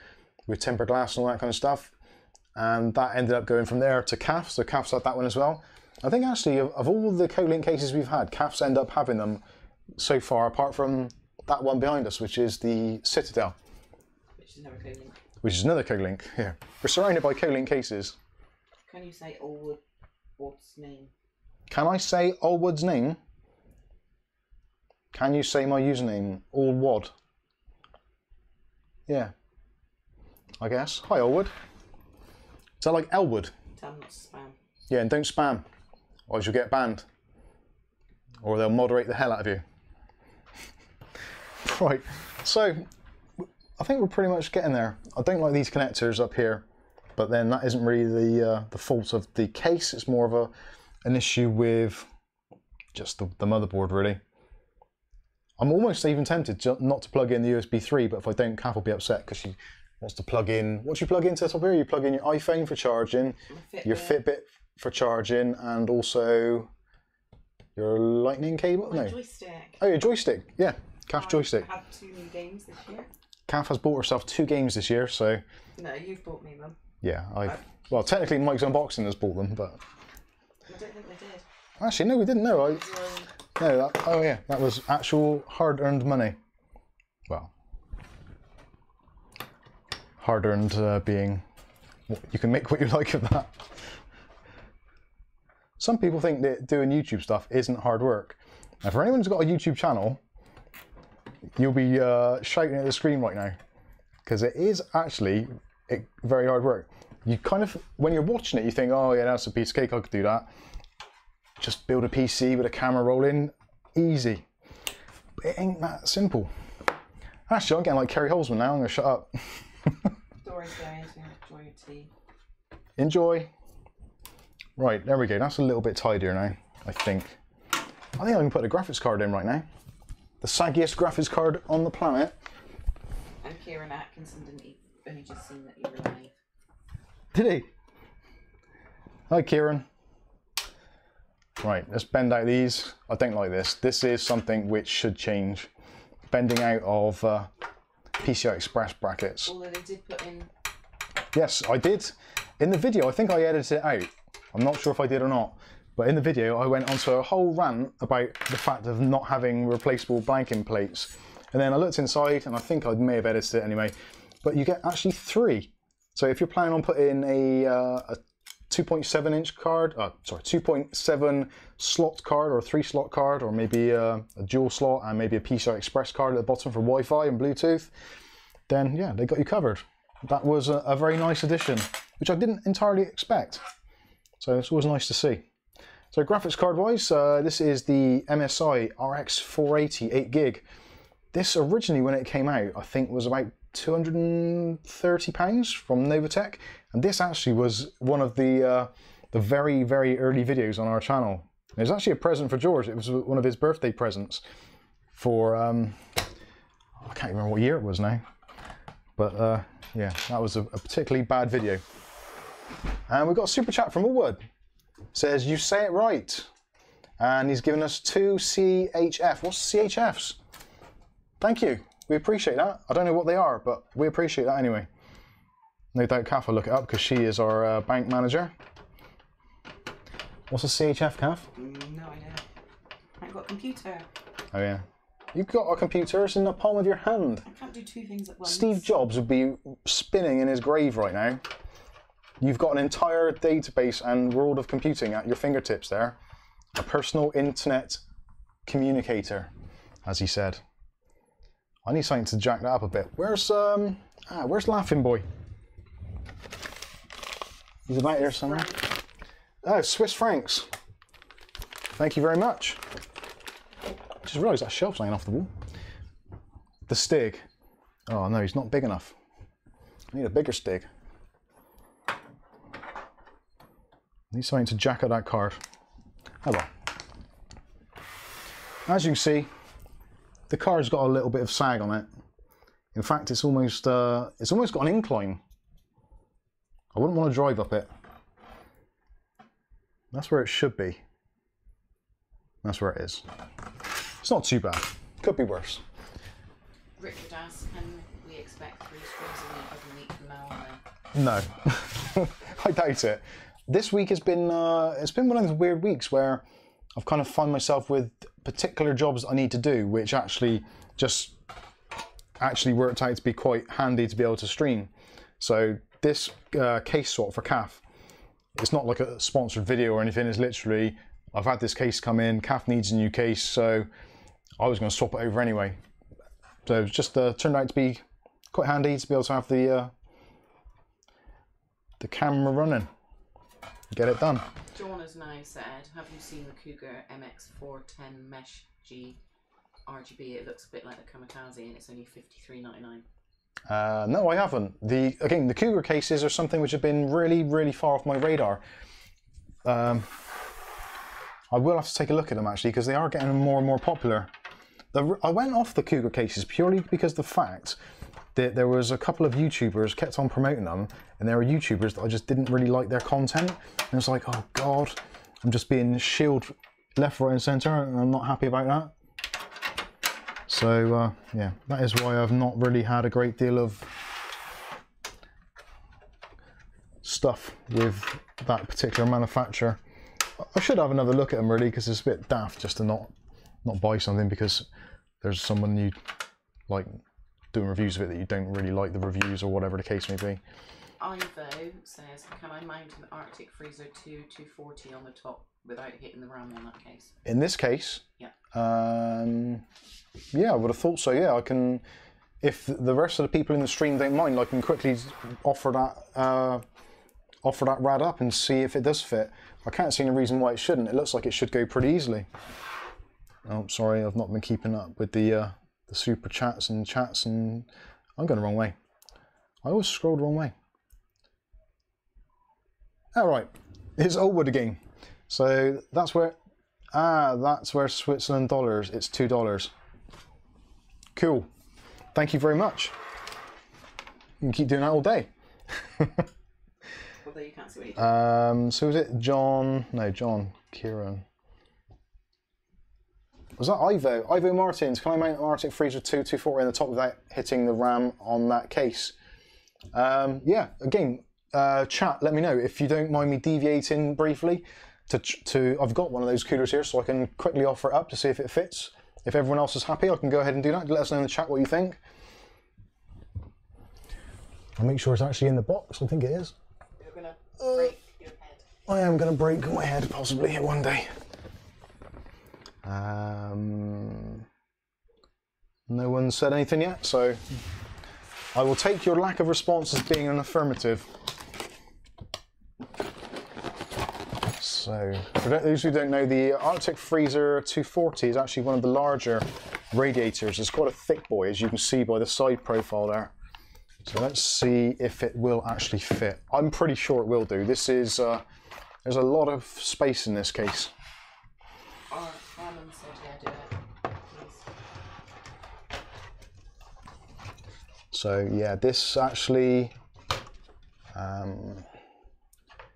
with tempered glass and all that kind of stuff. And that ended up going from there to Kath, so Kath's had that one as well. I think actually, of, of all the Kolink cases we've had, Kath's end up having them so far, apart from that one behind us, which is the Citadel, Which is never Kolink. which is another Kolink. Yeah, we're surrounded by Kolink cases. Can you say Allwood what's name? Can I say Allwood's name? Can you say my username? Allwood. Yeah. I guess. Hi, Allwood. Is that like Elwood? Tell them not to spam. Yeah, and don't spam, or you'll get banned. Or they'll moderate the hell out of you. [laughs] right, so I think we're pretty much getting there. I don't like these connectors up here, but then that isn't really the uh, the fault of the case. It's more of a an issue with just the, the motherboard, really. I'm almost even tempted ju- not to plug in the USB 3, but if I don't, Kath will be upset because she wants to plug in. What do you plug into the top here? You plug in your iPhone for charging, My your Fitbit, Fitbit for charging, and also your lightning cable. my No. joystick. Oh, your joystick. Yeah, Kath joystick. I had two new games this year. Kath has bought herself two games this year, so No, you've bought me them. Yeah, I've. Well, technically, Mike's unboxing has bought them, but I don't think they did. actually, no, we didn't know. I, no, that, oh yeah, that was actual hard-earned money. Well, hard-earned uh, being you can make what you [laughs] like of that. Some people think that doing YouTube stuff isn't hard work. Now, for anyone who's got a YouTube channel, you'll be uh, shouting at the screen right now because it is actually eh, very hard work. You kind of, when you're watching it, you think, oh yeah, that's a piece of cake, I could do that. Just build a PC with a camera rolling, easy. But it ain't that simple. Actually, I'm getting like Kerry Holzman now, I'm gonna shut up. [laughs] Dory's going enjoy your tea. Enjoy. Right, there we go. That's a little bit tidier now, I think. I think I can put a graphics card in right now. The saggiest graphics card on the planet. And Kieran Atkinson didn't e- only just seen that you were live. Did he? Hi, Kieran. Right, let's bend out these. I don't like this. This is something which should change. Bending out of uh, PCI Express brackets. Although they did put in Yes, I did. In the video, I think I edited it out. I'm not sure if I did or not. But in the video, I went onto a whole rant about the fact of not having replaceable blanking plates. And then I looked inside, and I think I may have edited it anyway. But you get actually three. So if you're planning on putting a, uh, a 2.7 inch card, uh, sorry, 2.7 slot card or a three slot card, or maybe a, a dual slot and maybe a PCI Express card at the bottom for Wi Fi and Bluetooth, then yeah, they got you covered. That was a, a very nice addition, which I didn't entirely expect. So it's always nice to see. So graphics card wise, uh, this is the MSI RX 480 8 gig. This originally, when it came out, I think was about 230 pounds from Novatech, and this actually was one of the uh, the very very early videos on our channel. It was actually a present for George. It was one of his birthday presents for, um, I can't remember what year it was now. But uh, yeah, that was a, a particularly bad video. And we've got a super chat from Allwood. Says, you say it right. And he's given us two CHF. What's CHFs? Thank you. We appreciate that. I don't know what they are, but we appreciate that anyway. No doubt Kath will look it up because she is our uh, bank manager. What's a CHF, Kath? No idea. I've got a computer. Oh yeah. You've got a computer, it's in the palm of your hand. I can't do two things at once. Steve Jobs would be spinning in his grave right now. You've got an entire database and world of computing at your fingertips there. A personal internet communicator, as he said. I need something to jack that up a bit. Where's um ah, where's Laughing Boy? He's about here somewhere. Oh, Swiss francs. Thank you very much. Just realised that shelf's laying off the wall. The Stig. Oh no, he's not big enough. I need a bigger Stig. Need something to jack up that card. Hello. As you can see, the car's got a little bit of sag on it. In fact, it's almost uh, it's almost got an incline. I wouldn't want to drive up it. That's where it should be. That's where it is. It's not too bad. Could be worse. Richard asks, can we expect three a week every week from now on? No, [laughs] I doubt it. This week has been uh, it's been one of those weird weeks where I've kind of found myself with particular jobs I need to do, which actually just actually worked out to be quite handy to be able to stream. So this uh, case swap for Kath, it's not like a sponsored video or anything. It's literally I've had this case come in. Kath needs a new case, so I was going to swap it over anyway. So it just uh, turned out to be quite handy to be able to have the uh, the camera running, get it done. John has now said, have you seen the Cougar MX410 Mesh G RGB? It looks a bit like the Kamikaze and it's only fifty three ninety nine. Uh, no, I haven't. The again, the Cougar cases are something which have been really, really far off my radar. Um, I will have to take a look at them actually because they are getting more and more popular. The, I went off the Cougar cases purely because the fact that there was a couple of YouTubers kept on promoting them, and there were YouTubers that I just didn't really like their content, and it's like, oh god, I'm just being shielded left, right, and centre, and I'm not happy about that. So uh, yeah, that is why I've not really had a great deal of stuff with that particular manufacturer. I should have another look at them really because it's a bit daft just to not not buy something because there's someone you like doing reviews of it that you don't really like the reviews or whatever the case may be. Ivo says, can I mount an Arctic Freezer 2 240 on the top without hitting the RAM on that case? In this case, Yeah. um, yeah, I would have thought so. Yeah, I can. If the rest of the people in the stream don't mind, I can quickly offer that uh, offer that rad up and see if it does fit. I can't see any reason why it shouldn't. It looks like it should go pretty easily. Oh, sorry, I've not been keeping up with the uh, the super chats and chats, and I'm going the wrong way. I always scroll the wrong way. All right, it's Oldwood again. So that's where, ah, that's where Switzerland dollars. It's two dollars. Cool. Thank you very much. You can keep doing that all day. Although you can't see what you do. Um, so is it John? No, John Kieran. Was that Ivo? Ivo Martins. Can I mount an Arctic Freezer 2 240 in the top without hitting the RAM on that case? Um, yeah, again, uh, chat, let me know if you don't mind me deviating briefly. To, to I've got one of those coolers here, so I can quickly offer it up to see if it fits. If everyone else is happy, I can go ahead and do that. Let us know in the chat what you think. I'll make sure it's actually in the box. I think it is. You're going to break your head. I am going to break my head possibly here one day. Um, no one said anything yet, so I will take your lack of response as being an affirmative. So, for those who don't know, the Arctic Freezer 240 is actually one of the larger radiators. It's quite a thick boy, as you can see by the side profile there. So let's see if it will actually fit. I'm pretty sure it will do. This is, uh, there's a lot of space in this case. So yeah, this actually. Um,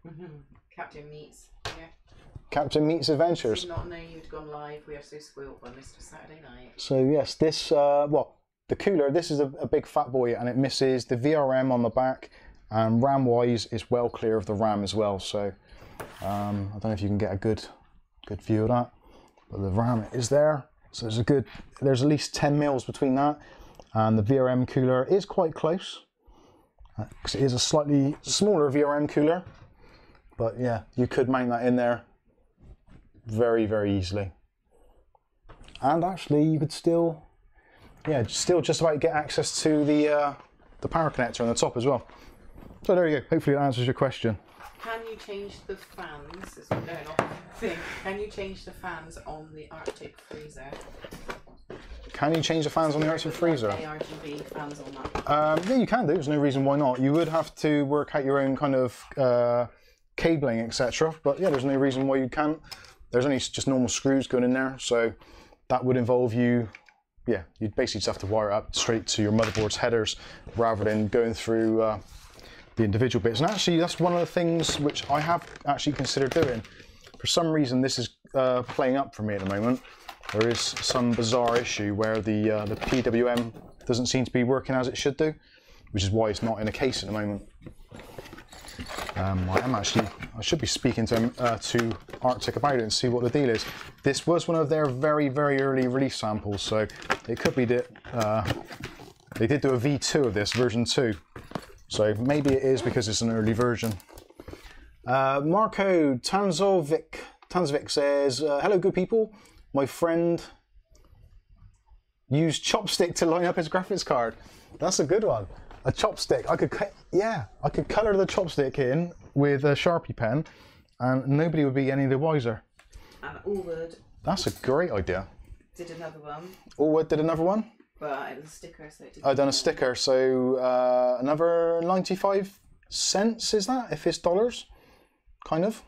[laughs] Captain Meets. Yeah. Captain Meets Adventures. Did not know you'd gone live. We are so spoiled by Mr. Saturday Night. So yes, this uh, well, the cooler. This is a, a big fat boy, and it misses the VRM on the back, and RAM wise is well clear of the RAM as well. So um, I don't know if you can get a good good view of that, but the RAM is there. So there's a good there's at least 10 mils between that, and the VRM cooler is quite close because it is a slightly smaller VRM cooler. But yeah, you could mount that in there very very easily and actually you could still yeah still just about get access to the uh, the power connector on the top as well so there you go hopefully that answers your question Can you change the fans? Thing. Can you change the fans on the Arctic freezer? Can you change the fans on the Arctic freezer ARGB fans on that. um, yeah you can do there's no reason why not you would have to work out your own kind of uh, cabling etc but yeah there's no reason why you can't there's only just normal screws going in there so that would involve you yeah you'd basically just have to wire it up straight to your motherboard's headers rather than going through uh, the individual bits. And actually, that's one of the things which I have actually considered doing. For some reason, this is uh, playing up for me at the moment. There is some bizarre issue where the uh, the PWM doesn't seem to be working as it should do, which is why it's not in a case at the moment. Um, I am actually, I should be speaking to uh, to Arctic about it and see what the deal is. This was one of their very, very early release samples, so it could be that uh, they did do a V2 of this, version 2. So maybe it is because it's an early version. Uh, Marco Tanzovic, Tanzovic says, uh, Hello, good people. My friend used chopstick to line up his graphics card. That's a good one. A chopstick. I could, cut- yeah, I could color the chopstick in with a Sharpie pen, and nobody would be any the wiser. And Allwood That's a great idea. did another one, Oh, did another one? but it was a sticker, so it didn't. I done a sticker, so uh, another ninety-five cents is that? If it's dollars, kind of.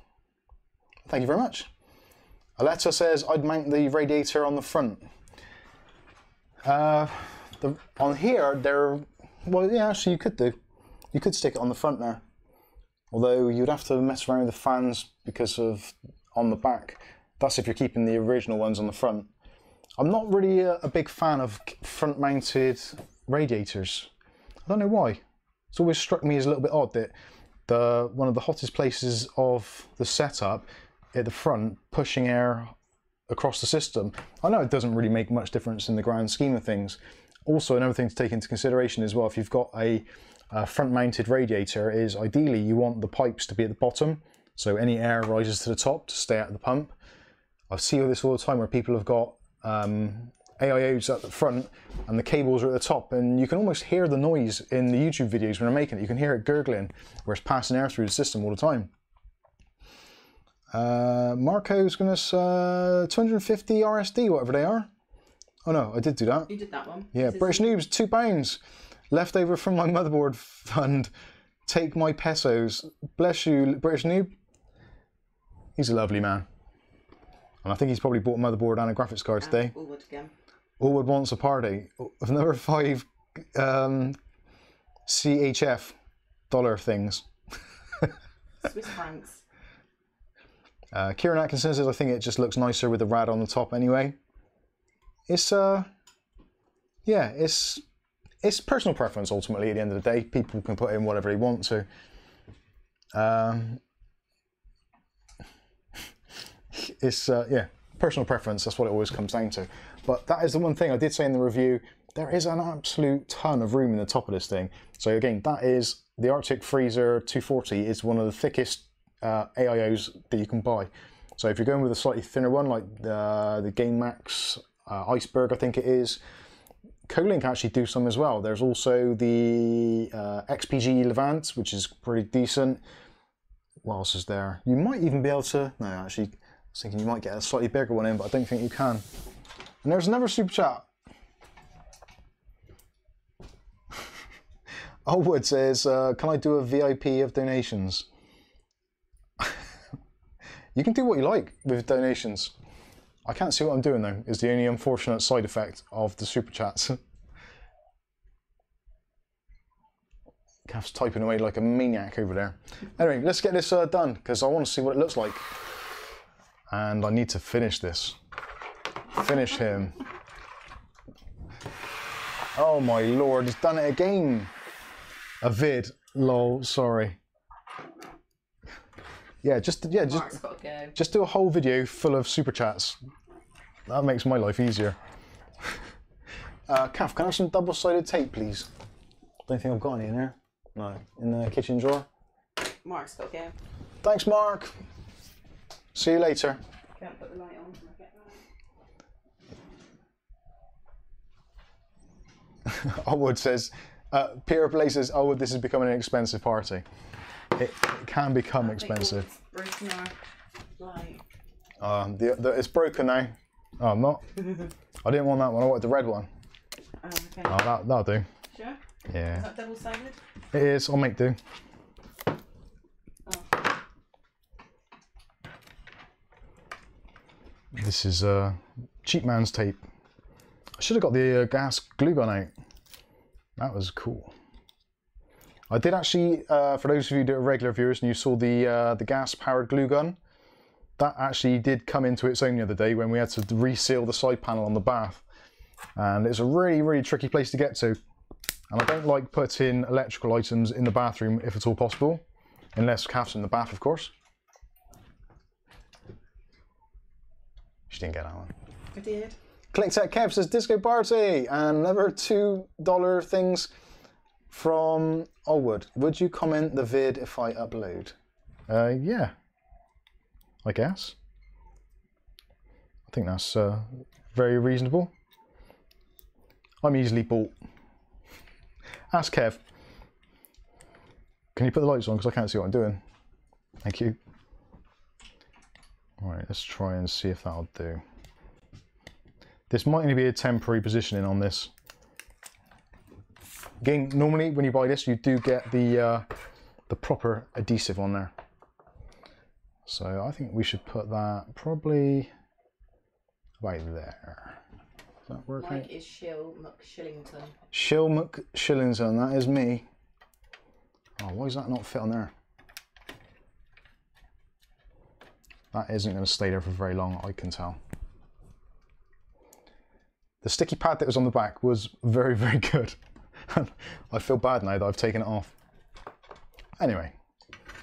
Thank you very much. Aletta says I'd mount the radiator on the front. Uh, the, on here, there. Well, yeah, actually, you could do. You could stick it on the front there. Although you'd have to mess around with the fans because of on the back. That's if you're keeping the original ones on the front. I'm not really a, a big fan of front mounted radiators. I don't know why. It's always struck me as a little bit odd that the one of the hottest places of the setup at the front pushing air across the system. I know it doesn't really make much difference in the grand scheme of things. Also, another thing to take into consideration as well, if you've got a, a front mounted radiator, is ideally you want the pipes to be at the bottom, so any air rises to the top to stay at the pump. I see this all the time where people have got um, AIOs at the front and the cables are at the top, and you can almost hear the noise in the YouTube videos when they're making it. You can hear it gurgling where it's passing air through the system all the time. Uh, Marco's gonna uh, 250 RSD, whatever they are. Oh no, I did do that. You did that one. Yeah, This is- British Noobs, two pounds. Left over from my [laughs] motherboard fund. Take my pesos. Bless you, British Noob. He's a lovely man. And I think he's probably bought a motherboard and a graphics card today. Allwood again. Allwood wants a party. Another five um, CHF dollar things. [laughs] Swiss francs. Uh, Kieran Atkinson says, I think it just looks nicer with the rad on the top anyway. It's, uh, yeah, it's, it's personal preference ultimately at the end of the day. People can put in whatever they want to. Um, [laughs] it's, uh, yeah, personal preference. That's what it always comes down to. But that is the one thing I did say in the review. There is an absolute ton of room in the top of this thing. So again, that is the Arctic Freezer 240 is one of the thickest uh, AIOs that you can buy. So if you're going with a slightly thinner one, like the, the GameMax uh, Iceberg, I think it is, Kolink actually do some as well. There's also the uh, XPG Levante, which is pretty decent. What else is there? You might even be able to. No, actually, I was thinking you might get a slightly bigger one in, but I don't think you can. And there's another super chat. [laughs] Allwood says, uh, "Can I do a VIP of donations?" You can do what you like with donations. I can't see what I'm doing though. Is the only unfortunate side effect of the super chats. [laughs] Kath's typing away like a maniac over there. Anyway, let's get this uh, done because I want to see what it looks like. And I need to finish this. Finish him. Oh my lord, he's done it again. A vid. Lol, sorry. Yeah, just yeah, just Mark's got to go. just do a whole video full of super chats. That makes my life easier. [laughs] Uh, Kath, can I have some double-sided tape, please? Don't think I've got any in there. No, in the kitchen drawer. Mark's got to go. Thanks, Mark. See you later. Can't put the light on. Can I get that? [laughs] Allwood says, uh, Peter Blazes, Allwood, this is becoming an expensive party. It, it can become expensive. Broken our light. Um, the, the, it's broken now. Oh, I'm not. [laughs] I didn't want that one. I wanted the red one. Oh, okay. Oh, that, that'll do. Sure? Is Yeah. that double sided? It is. I'll make do. Oh. This is uh, cheap man's tape. I should have got the uh, gas glue gun out. That was cool. I did actually, uh, for those of you that are regular viewers and you saw the uh, the gas powered glue gun, that actually did come into its own the other day when we had to reseal the side panel on the bath. And it's a really, really tricky place to get to. And I don't like putting electrical items in the bathroom if at all possible, unless Kath's in the bath, of course. She didn't get that one. I did. ClickTech Kev says Disco Party and another two dollar things from Allwood. Would you comment the vid if I upload? Uh, yeah, I guess. I think that's uh, very reasonable. I'm easily bought. [laughs] Ask Kev. Can you put the lights on because I can't see what I'm doing? Thank you. All right, let's try and see if that'll do. This might only be a temporary positioning on this. Again, normally when you buy this, you do get the uh, the proper adhesive on there. So I think we should put that probably right there. Does that work? Mike is Shill McShillington. Shill McShillington, that is me. Oh, why does that not fit on there? That isn't going to stay there for very long, I can tell. The sticky pad that was on the back was very, [laughs] very good. [laughs] I feel bad now that I've taken it off. Anyway,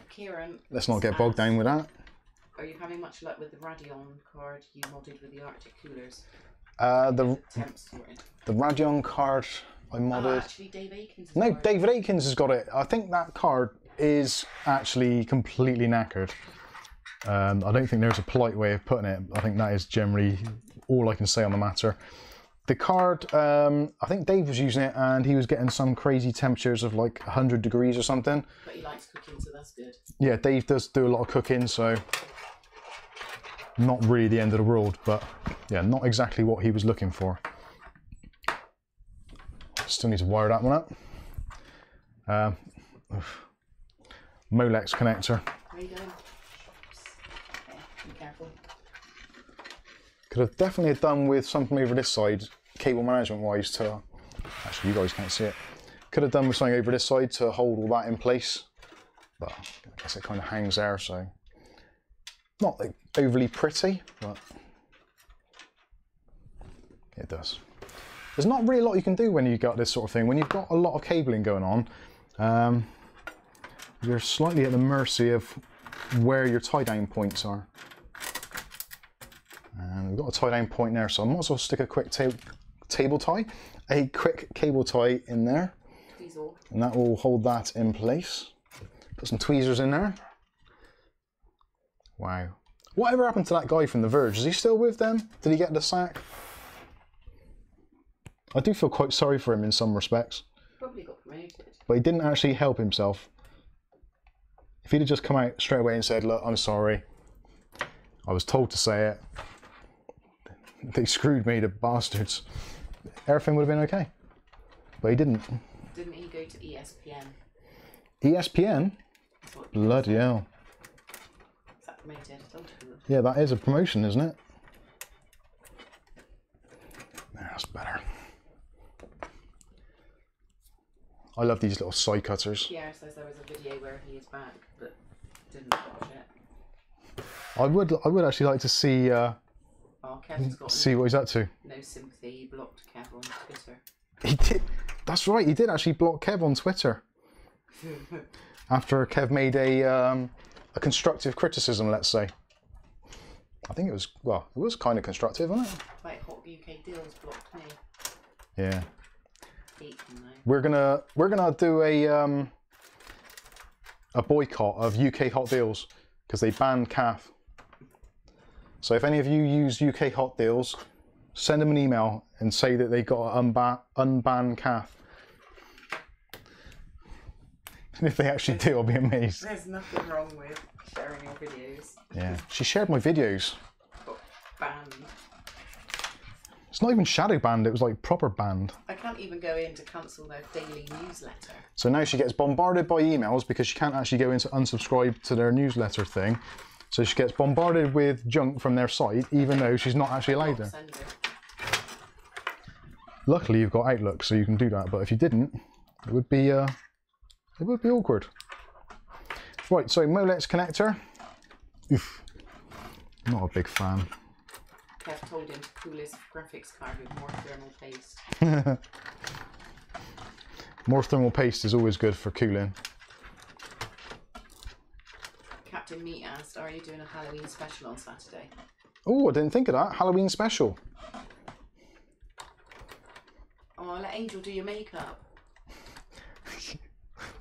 Kieran. let's not get bogged down with that. Are you having much luck with the Radeon card you modded with the Arctic coolers? Uh, the the Radeon card I Oh, modded. actually, Dave Aikens. has No. David Aikens has got it. I think that card is actually completely knackered. Um, I don't think there's a polite way of putting it. I think that is generally all I can say on the matter. The card, um, I think Dave was using it and he was getting some crazy temperatures of like 100 degrees or something. But he likes cooking, so that's good. Yeah, Dave does do a lot of cooking, so not really the end of the world, but yeah, not exactly what he was looking for. Still need to wire that one up. Um, oof. Molex connector. Where you? Okay, be careful. Could have definitely done with something over this side, cable management wise, to actually you guys can't see it. Could have done with something over this side to hold all that in place, but I guess it kind of hangs there, so not like overly pretty, but it does. There's not really a lot you can do when you've got this sort of thing. When you've got a lot of cabling going on, um, you're slightly at the mercy of where your tie down points are. And we've got a tie down point there, so I might as well stick a quick ta table tie, a quick cable tie in there, and that will hold that in place. Put some tweezers in there. Wow. Whatever happened to that guy from The Verge? Is he still with them? Did he get the sack? I do feel quite sorry for him in some respects, Probably got promoted. but he didn't actually help himself. If he'd have just come out straight away and said, Look, I'm sorry. I was told to say it. They screwed me, the bastards. Everything would have been okay. But he didn't. Didn't he go to ESPN? ESPN? Bloody hell. Is that promoted? Yeah, that is a promotion, isn't it? That's better. I love these little side cutters. Yeah, says there was a video where he is back, but didn't watch it. I would I would actually like to see uh, Oh, Kevin's got see what he's up to. no sympathy. He blocked Kev on Twitter. He did. That's right. He did actually block Kev on Twitter [laughs] after Kev made a um, a constructive criticism. Let's say. I think it was well. It was kind of constructive, wasn't it? Like Hot UK Deals blocked me. Yeah. We're gonna we're gonna do a um, a boycott of UK hot deals because they banned Kath. So if any of you use UK hot deals, send them an email and say that they got to unban unban Kath. And [laughs] if they actually do, I'll be amazed. There's nothing wrong with sharing your videos. Yeah, she shared my videos. Got banned. It's not even shadow banned; it was like proper banned. I can't even go in to cancel their daily newsletter. So now she gets bombarded by emails because she can't actually go into unsubscribe to their newsletter thing. So she gets bombarded with junk from their site, even though she's not actually allowed to. Luckily, you've got Outlook, so you can do that. But if you didn't, it would be uh, it would be awkward. Right. So Molex connector. Oof. Not a big fan. Kev told him to cool his graphics card with more thermal paste. [laughs] More thermal paste is always good for cooling. Captain Meat asked, "Are you doing a Halloween special on Saturday?" Oh, I didn't think of that. Halloween special. Oh, let Angel do your makeup. [laughs]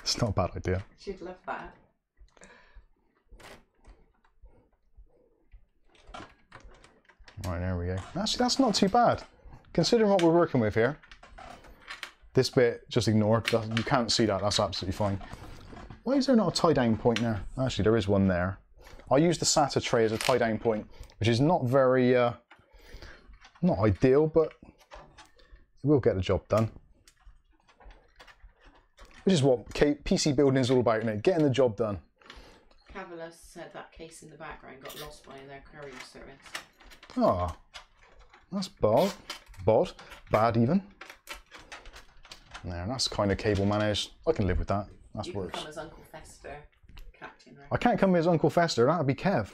It's not a bad idea. She'd love that. Right, there we go. Actually, that's not too bad. Considering what we're working with here. This bit, just ignore. You can't see that, that's absolutely fine. Why is there not a tie down point there? Actually, there is one there. I use the SATA tray as a tie down point, which is not very, uh, not ideal, but it will get the job done. Which is what PC building is all about, isn't it? Getting the job done. Cavilla said that case in the background got lost by their courier service. Ah, that's bad. Bod. Bad even. There, that's kind of cable managed. I can live with that. That You works. come as Uncle Fester, Captain. Right? I can't come as Uncle Fester. That'd be Kev.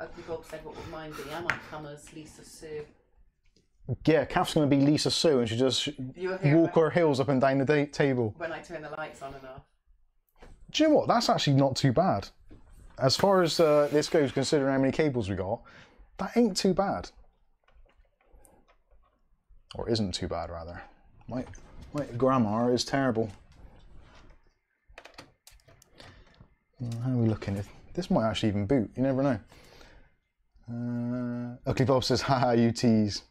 Ugly Bob said, "What would mine be?" I might come as Lisa Su. Yeah, Kev's going to be Lisa Su and she just walk her heels up and down the table. when I turn the lights on and off. Do you know what? That's actually not too bad. As far as uh, this goes, considering how many cables we got, that ain't too bad. Or isn't too bad, rather. My, my grammar is terrible. How are we looking? This might actually even boot. You never know. Uh, Ugly Bob says, haha, you tease.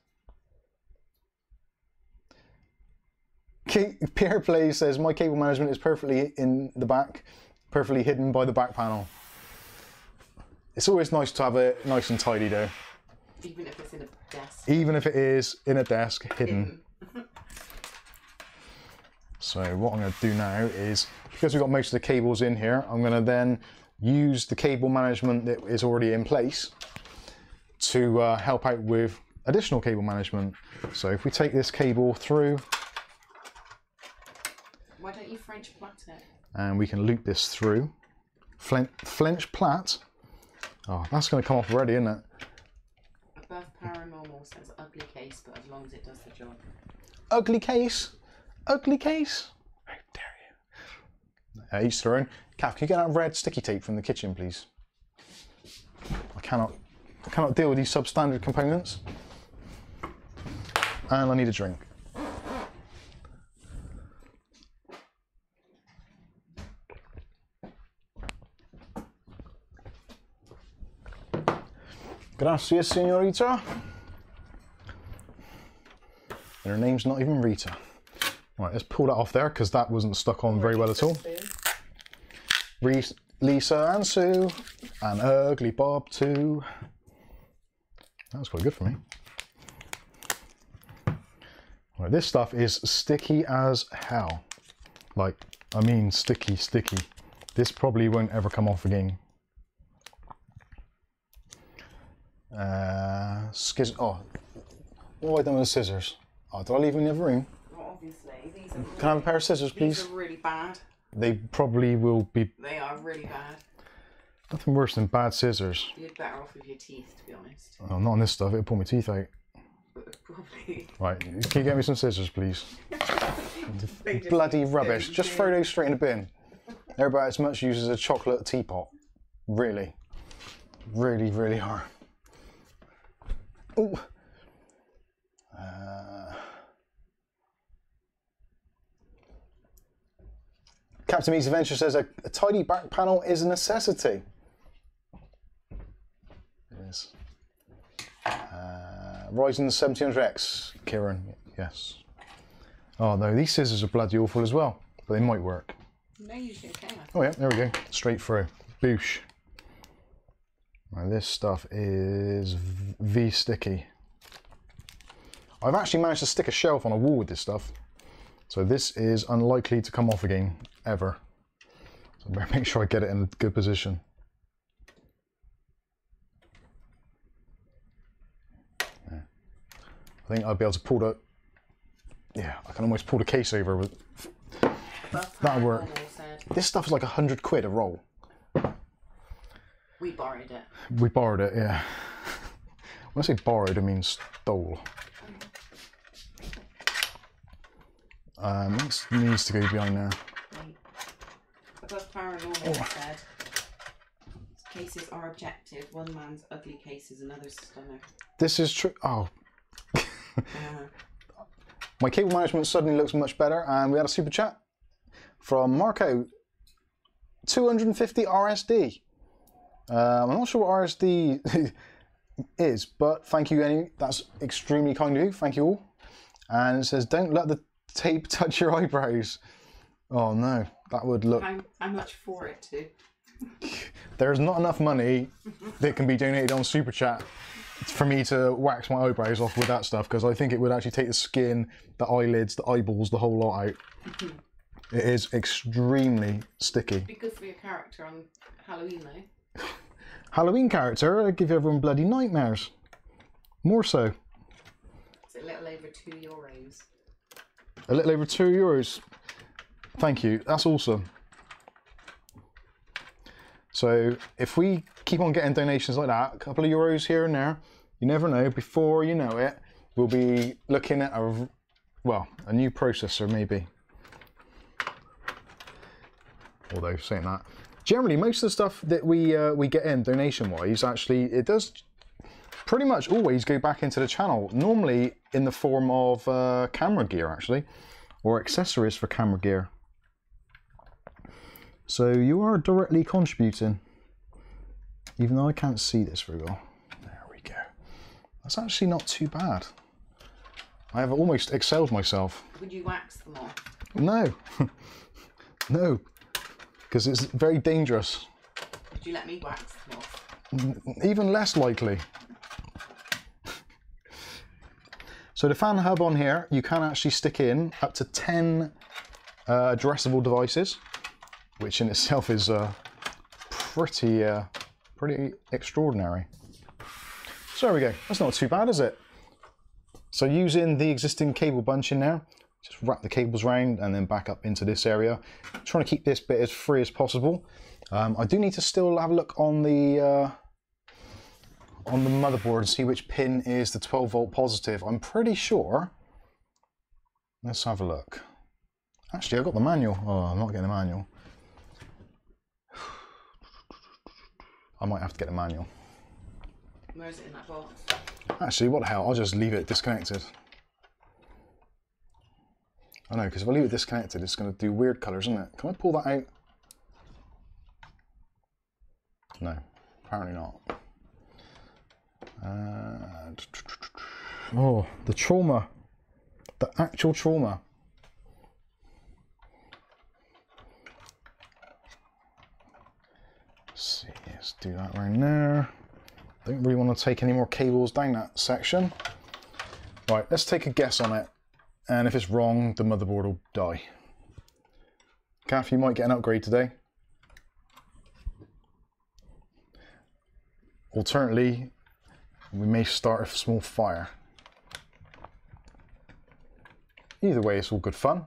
K- Pierre Play says, my cable management is perfectly in the back, perfectly hidden by the back panel. It's always nice to have it nice and tidy though, Even if it's in a desk. even if it is in a desk hidden. So what I'm going to do now is, because we've got most of the cables in here, I'm going to then use the cable management that is already in place to uh, help out with additional cable management. So if we take this cable through Why don't you French plait it? and we can loop this through. Flint, flinch plat. Oh, that's going to come off already, isn't it? Above paranormal says ugly case, but as long as it does the job. Ugly case. Ugly case. How dare you? Uh, each their own. Kath, can you get that red sticky tape from the kitchen, please? I cannot, I cannot deal with these substandard components. And I need a drink. Gracias, señorita. And her name's not even Rita. Right, let's pull that off there because that wasn't stuck on very well at all. Lisa and Sue, and Ugly Bob too. That was quite good for me. Right, this stuff is sticky as hell. Like, I mean sticky, sticky. This probably won't ever come off again. Uh, oh, what have I done with the scissors? Oh, did I leave them in the other room? Obviously. These are Can I have a pair of scissors, These please? are really bad. They probably will be They are really bad. nothing worse than bad scissors. You're better off with your teeth, to be honest. Oh, not on this stuff. It'll pull my teeth out. Probably. [laughs] Right, can you get me some scissors, please? [laughs] Bloody rubbish. Just do- throw those straight in the bin. They're about as much use as a chocolate teapot. Really. Really, really are. Ooh. Uh, Captain Meets Adventure says a, a tidy back panel is a necessity. It is. Uh, Ryzen 1700X, Kieran, yes. Oh no, these scissors are bloody awful as well, but they might work. No, usually okay. Oh yeah, there we go, straight through. Boosh. Now this stuff is v V sticky. I've actually managed to stick a shelf on a wall with this stuff. So this is unlikely to come off again, ever. So I better make sure I get it in a good position. Yeah. I think I'll be able to pull the, yeah, I can almost pull the case over with, That'll work. This stuff is like a hundred quid a roll. we borrowed it. We borrowed it, yeah. [laughs] When I say borrowed, I mean stole. Um, this needs to go behind there. Above paranormal said, cases are objective. One man's ugly case is another's stomach. This is true. Oh, Uh, my cable management suddenly looks much better, and we had a super chat from Marco. 250 RSD. Um, I'm not sure what RSD [laughs] is, but thank you. Any that's extremely kind of you. Thank you all. And it says, "Don't let the tape [laughs] touch your eyebrows." Oh no, that would look. how, how much for it too? [laughs] There's not enough money that can be donated on Super Chat for me to wax my eyebrows off with that stuff because I think it would actually take the skin, the eyelids, the eyeballs, the whole lot out. [laughs] It is extremely sticky. Be good for your character on Halloween though. Halloween character, I give everyone bloody nightmares. More so. It's a little over two euros. A little over two euros. Thank you. That's awesome. So if we keep on getting donations like that, a couple of euros here and there, you never know. Before you know it, we'll be looking at a well, a new processor maybe. Although saying that, generally most of the stuff that we uh, we get in donation wise, actually it does pretty much always go back into the channel. Normally in the form of uh, camera gear actually, or accessories for camera gear. So you are directly contributing, even though I can't see this very well. There we go. That's actually not too bad. I have almost excelled myself. Would you wax them off? No, [laughs] no, because it's very dangerous. Would you let me wax them off? even less likely. So the fan hub on here, you can actually stick in up to 10 uh, addressable devices, which in itself is uh, pretty, uh, pretty extraordinary. So there we go. That's not too bad, is it? So using the existing cable bunch in there, just wrap the cables around and then back up into this area. Trying to keep this bit as free as possible. Um, I do need to still have a look on the uh, on the motherboard and see which pin is the 12 volt positive. I'm pretty sure. Let's have a look. Actually, I got the manual. Oh, I'm not getting the manual. [sighs] I might have to get the manual. Where is it in that box? Actually, what the hell? I'll just leave it disconnected. I know, because if I leave it disconnected, it's going to do weird colours, isn't it? Can I pull that out? No, apparently not. Uh, oh, the trauma. The actual trauma. Let's see, let's do that right there. Don't really want to take any more cables down that section. Right, let's take a guess on it. And if it's wrong, the motherboard will die. Kath, you might get an upgrade today. Alternately, we may start a small fire. either way, it's all good fun.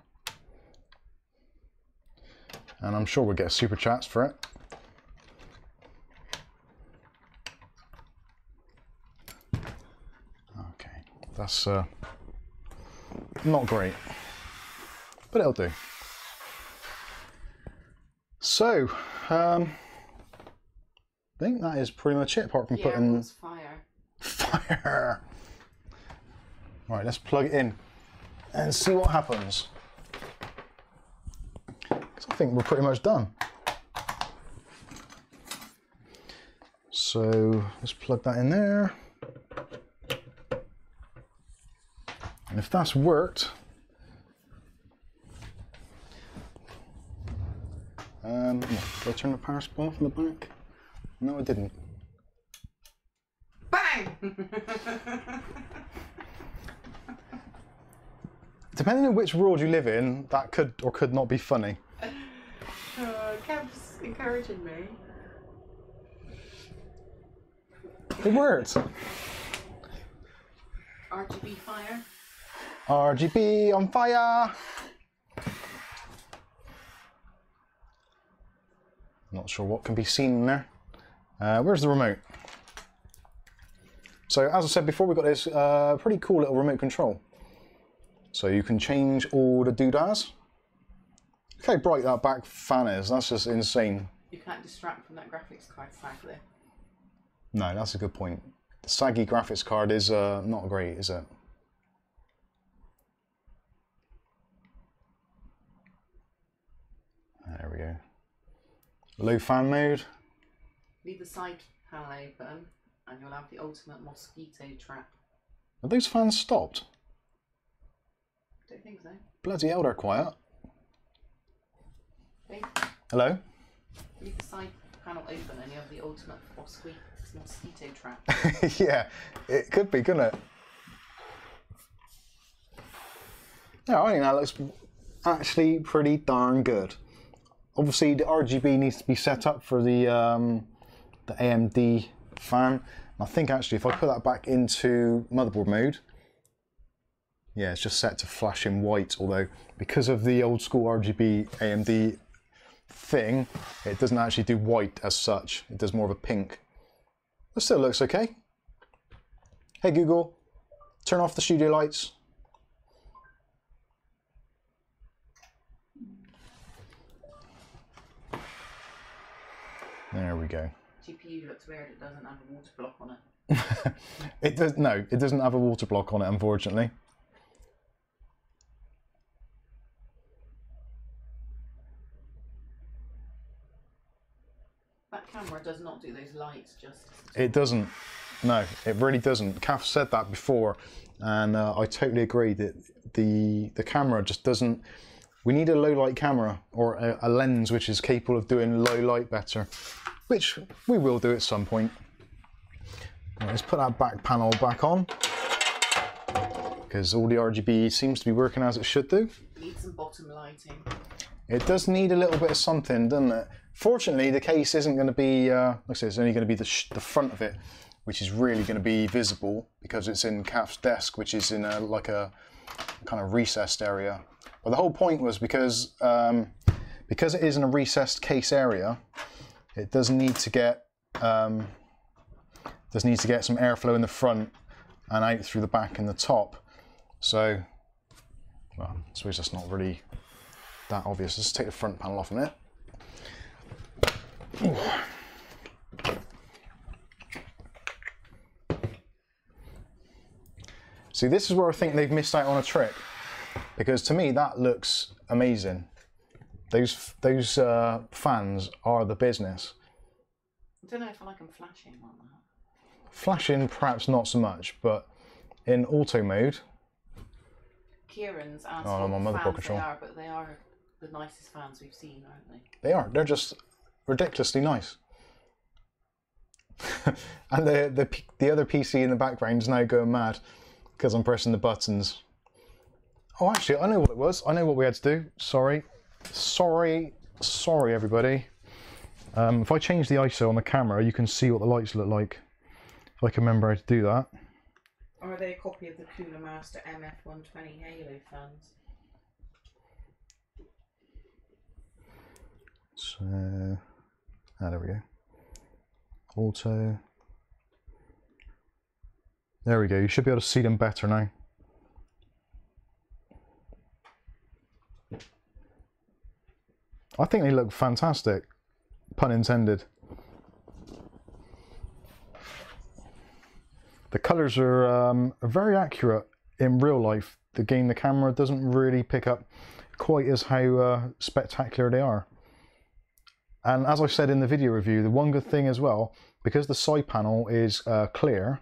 And I'm sure we'll get super chats for it. Okay, that's uh, not great, but it'll do. So, um, I think that is pretty much it, apart from Yeah, putting what's fire? fire. All right, let's plug it in and see what happens. 'Cause I think we're pretty much done. So let's plug that in there. And if that's worked, um, did I turn the power supply in the back? No, I didn't. Depending on which world you live in, that could or could not be funny. oh, Kev's encouraging me. It worked. RGB fire. RGB on fire. Not sure what can be seen there. Uh, where's the remote? So as I said before, we've got this uh, pretty cool little remote control. So you can change all the doodads. Look how bright that back fan is. That's just insane. You can't distract from that graphics card sadly. No, that's a good point. The saggy graphics card is uh, not great, is it? There we go. Low fan mode. Leave the side panel open and you'll have the ultimate mosquito trap. Are those fans stopped? Don't think so. Bloody hell, they're quiet. Okay. Hello? Leave the side panel open and you have the ultimate mosquito mosquito trap. [laughs] yeah, it could be, couldn't it? Yeah, I think that looks actually pretty darn good. Obviously, the RGB needs to be set up for the um, the AMD fan. I think actually, if I put that back into motherboard mode, yeah, it's just set to flash in white. Although because of the old school RGB AMD thing, it doesn't actually do white as such. It does more of a pink. It still looks okay. Hey Google, turn off the studio lights. There we go. GPU looks weird, it doesn't have a water block on it. [laughs] It does no, it doesn't have a water block on it, unfortunately. That camera does not do those lights justice. It doesn't. No, it really doesn't. Kath said that before, and uh, I totally agree that the the camera just doesn't. We need a low light camera or a, a lens which is capable of doing low light better, which we will do at some point. Right, let's put that back panel back on because all the RGB seems to be working as it should do. Need some bottom lighting. It does need a little bit of something, doesn't it? Fortunately, the case isn't going to be, uh, like I say, it's only going to be the, sh- the front of it, which is really going to be visible because it's in Kath's desk, which is in a, like a kind of recessed area. But the whole point was because um, because it is in a recessed case area, it does need to get um, does need to get some airflow in the front and out through the back and the top. So, well, I suppose that's not really that obvious. Let's take the front panel off a minute. See, this is where I think they've missed out on a trick, because to me that looks amazing. Those those uh, fans are the business. I don't know if I like them flashing like that. Flashing, perhaps not so much, but in auto mode, Kieran's asked Oh, what I'm on fans control. they are, but they are the nicest fans we've seen, aren't they? they are. They're just ridiculously nice. [laughs] and the, the the other PC in the background is now going mad because I'm pressing the buttons. Oh, actually, I know what it was. I know what we had to do. Sorry, Sorry, sorry everybody. Um, if I change the ISO on the camera, you can see what the lights look like. If I can remember how to do that. Are they a copy of the Cooler Master MF120 Halo fans? So, ah, there we go. Auto. There we go. You should be able to see them better now. I think they look fantastic. Pun intended. The colours are um, very accurate in real life. The Again, the camera doesn't really pick up quite as how uh, spectacular they are. And as I said in the video review, the one good thing as well, because the side panel is uh, clear,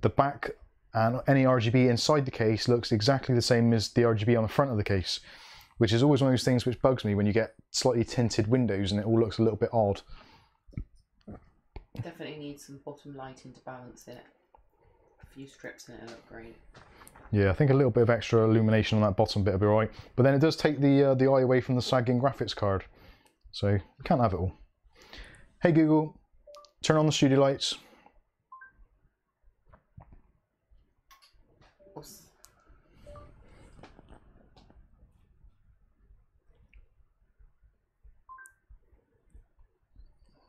the back and any RGB inside the case looks exactly the same as the RGB on the front of the case, which is always one of those things which bugs me when you get slightly tinted windows and it all looks a little bit odd. Definitely need some bottom lighting to balance it. A few strips in it look great. Yeah, I think a little bit of extra illumination on that bottom bit will be right. But then it does take the uh, the eye away from the sagging graphics card. So you can't have it all. Hey Google, turn on the studio lights.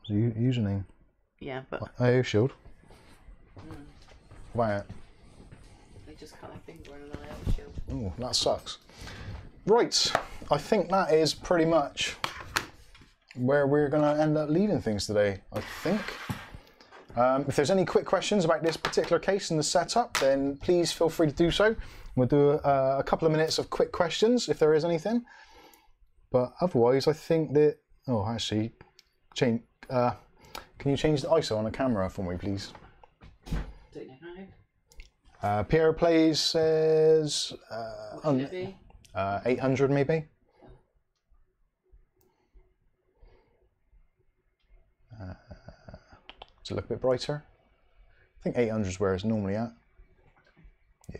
U- username. Yeah, but IO Shield. Wow. they just cut their finger in an IO shield. Oh, that sucks. Right, I think that is pretty much where we're going to end up leaving things today, I think. Um, if there's any quick questions about this particular case and the setup, then please feel free to do so. We'll do a, a couple of minutes of quick questions if there is anything. But otherwise, I think that. Oh, actually, change. Uh, can you change the ISO on the camera for me, please? Don't know how. Uh, Pierre plays says uh, What on- should it be? uh, 800 maybe. Uh, does it look a bit brighter? I think 800 is where it's normally at.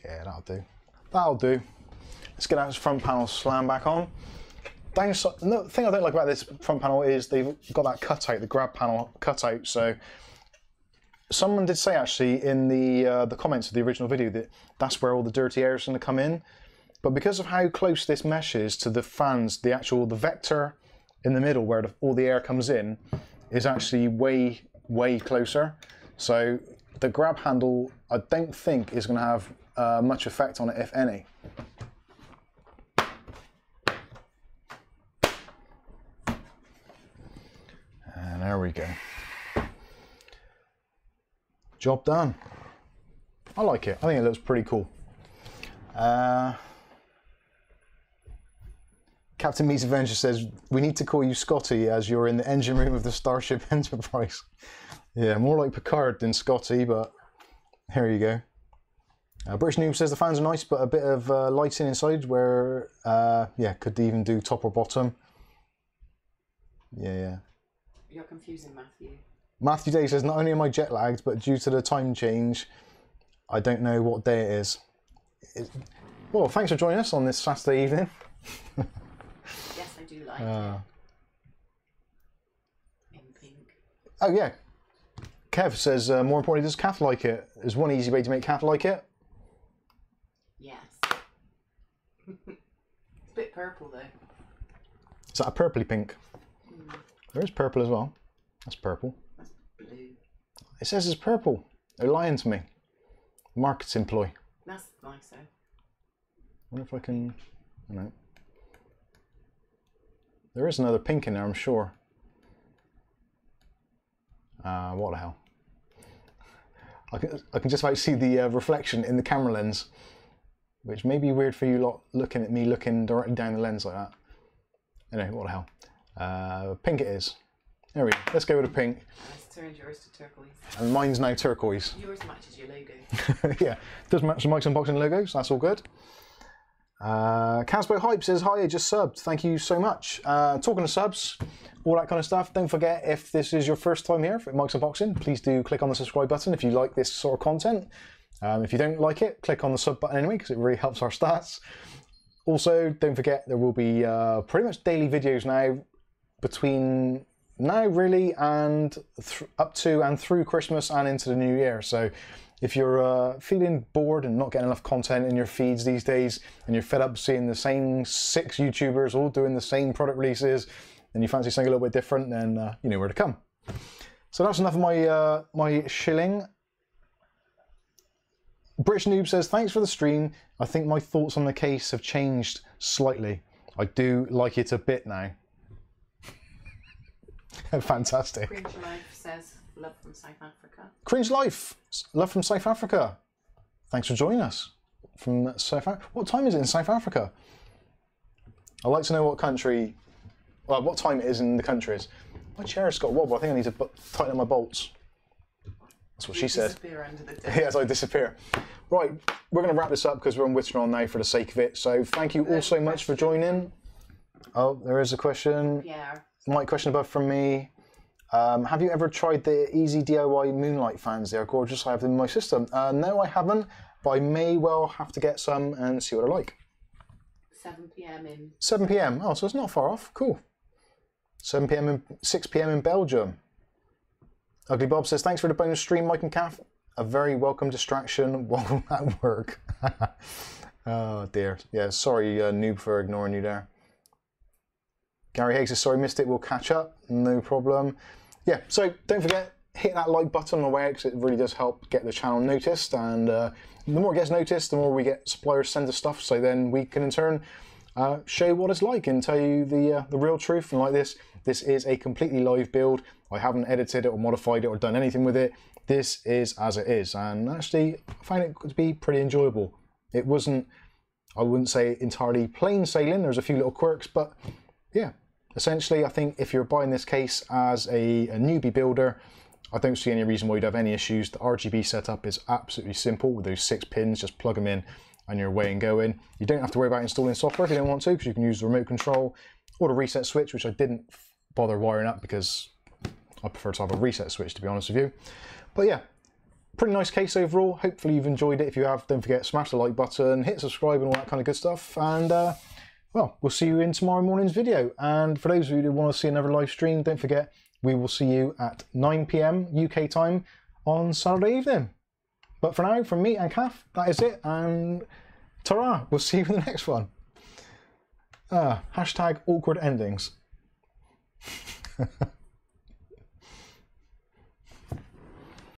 Yeah, that'll do. That'll do. Let's get that front panel slam back on. Downside, the thing I don't like about this front panel is they've got that cutout, the grab panel cutout. So someone did say actually in the uh, the comments of the original video that that's where all the dirty air is going to come in. But because of how close this mesh is to the fans, the actual the vector in the middle where the, all the air comes in is actually way way closer. So the grab handle, I don't think is going to have uh, much effect on it, if any. There we go. Job done. I like it. I think it looks pretty cool. Uh, Captain Meets Adventure says, We need to call you Scotty as you're in the engine room of the Starship [laughs] Enterprise. Yeah, more like Picard than Scotty, but here you go. Uh, British Noob says the fans are nice, but a bit of uh, lighting inside where, uh, yeah, could even do top or bottom. Yeah, yeah. You're confusing Matthew. Matthew Day says, Not only am I jet lagged, but due to the time change, I don't know what day it is. It- well, thanks for joining us on this Saturday evening. [laughs] Yes, I do like Uh, it. In pink. Oh yeah. Kev says, uh, more importantly, does Kath like it? Is one easy way to make Kath like it. Yes. [laughs] it's a bit purple though. Is that a purpley pink? There is purple as well. That's purple. That's blue. It says it's purple. They're lying to me. Markets employ. That's nicer. wonder if I can. I don't know. There is another pink in there, I'm sure. Uh, what the hell? I can, I can just about see the uh, reflection in the camera lens, which may be weird for you lot looking at me looking directly down the lens like that. Anyway, what the hell? Uh, pink it is. There we go. Let's go with a pink. Let's turn yours to turquoise. And mine's now turquoise. [laughs] Yours matches your logo. [laughs] yeah, does match the Mike's Unboxing logos. That's all good. Uh, Casbo Hype says, Hi, I just subbed. Thank you so much. Uh, talking of subs, all that kind of stuff. Don't forget, if this is your first time here for Mike's Unboxing, please do click on the subscribe button if you like this sort of content. Um, if you don't like it, click on the sub button anyway because it really [laughs] helps our stats. Also, don't forget there will be uh, pretty much daily videos now between now really and up to and through Christmas and into the new year. So if you're uh, feeling bored and not getting enough content in your feeds these days and you're fed up seeing the same six YouTubers all doing the same product releases, and you fancy something a little bit different, then uh, you know where to come. So that's enough of my uh, my shilling. British Noob says, thanks for the stream. I think my thoughts on the case have changed slightly. I do like it a bit now. [laughs] Fantastic. Cringe Life says, love from South Africa. Cringe Life, love from South Africa. Thanks for joining us from South Africa. What time is it in South Africa? I'd like to know what country, well, what time it is in the countries. My chair's got a wobble. I think I need to tighten up my bolts. That's what she said. Disappear under the desk. [laughs] Yes, I disappear. Right, we're going to wrap this up because we're on Witron now for the sake of it. So thank you all so much for joining. Oh, there is a question. Yeah. Mike, question above from me. Um, have you ever tried the EZDIY Moonlight fans? They are gorgeous. I have them in my system. Uh, no, I haven't, but I may well have to get some and see what I like. 7 p.m. in 7 p.m. Oh, so it's not far off. Cool. 7 p.m. in 6 p.m. in Belgium. Ugly Bob says, "Thanks for the bonus stream, Mike and Kath. A very welcome distraction while [laughs] at work." [laughs] oh dear. Yeah, sorry, uh, noob, for ignoring you there. Gary Hayes says, "Sorry, missed it. We'll catch up. No problem." Yeah. So don't forget, hit that like button on the way because it really does help get the channel noticed. And uh, the more it gets noticed, the more we get suppliers send us stuff. So then we can in turn uh, show what it's like and tell you the uh, the real truth. And like this, this is a completely live build. I haven't edited it or modified it or done anything with it. This is as it is, and actually, I find it to be pretty enjoyable. It wasn't, I wouldn't say entirely plain sailing. There's a few little quirks, but yeah, essentially, I think if you're buying this case as a, a newbie builder, I don't see any reason why you'd have any issues. The RGB setup is absolutely simple with those six pins. Just plug them in and you're away and going. You don't have to worry about installing software if you don't want to, because you can use the remote control or the reset switch, which I didn't bother wiring up because I prefer to have a reset switch, to be honest with you. But yeah, pretty nice case overall. Hopefully you've enjoyed it. If you have, don't forget smash the like button, hit subscribe, and all that kind of good stuff. And uh, well, we'll see you in tomorrow morning's video. And for those of you who want to see another live stream, don't forget we will see you at 9 p.m. UK time on Saturday evening. But for now, from me and Kath, that is it. And ta We'll see you in the next one. Ah, hashtag awkward endings. [laughs]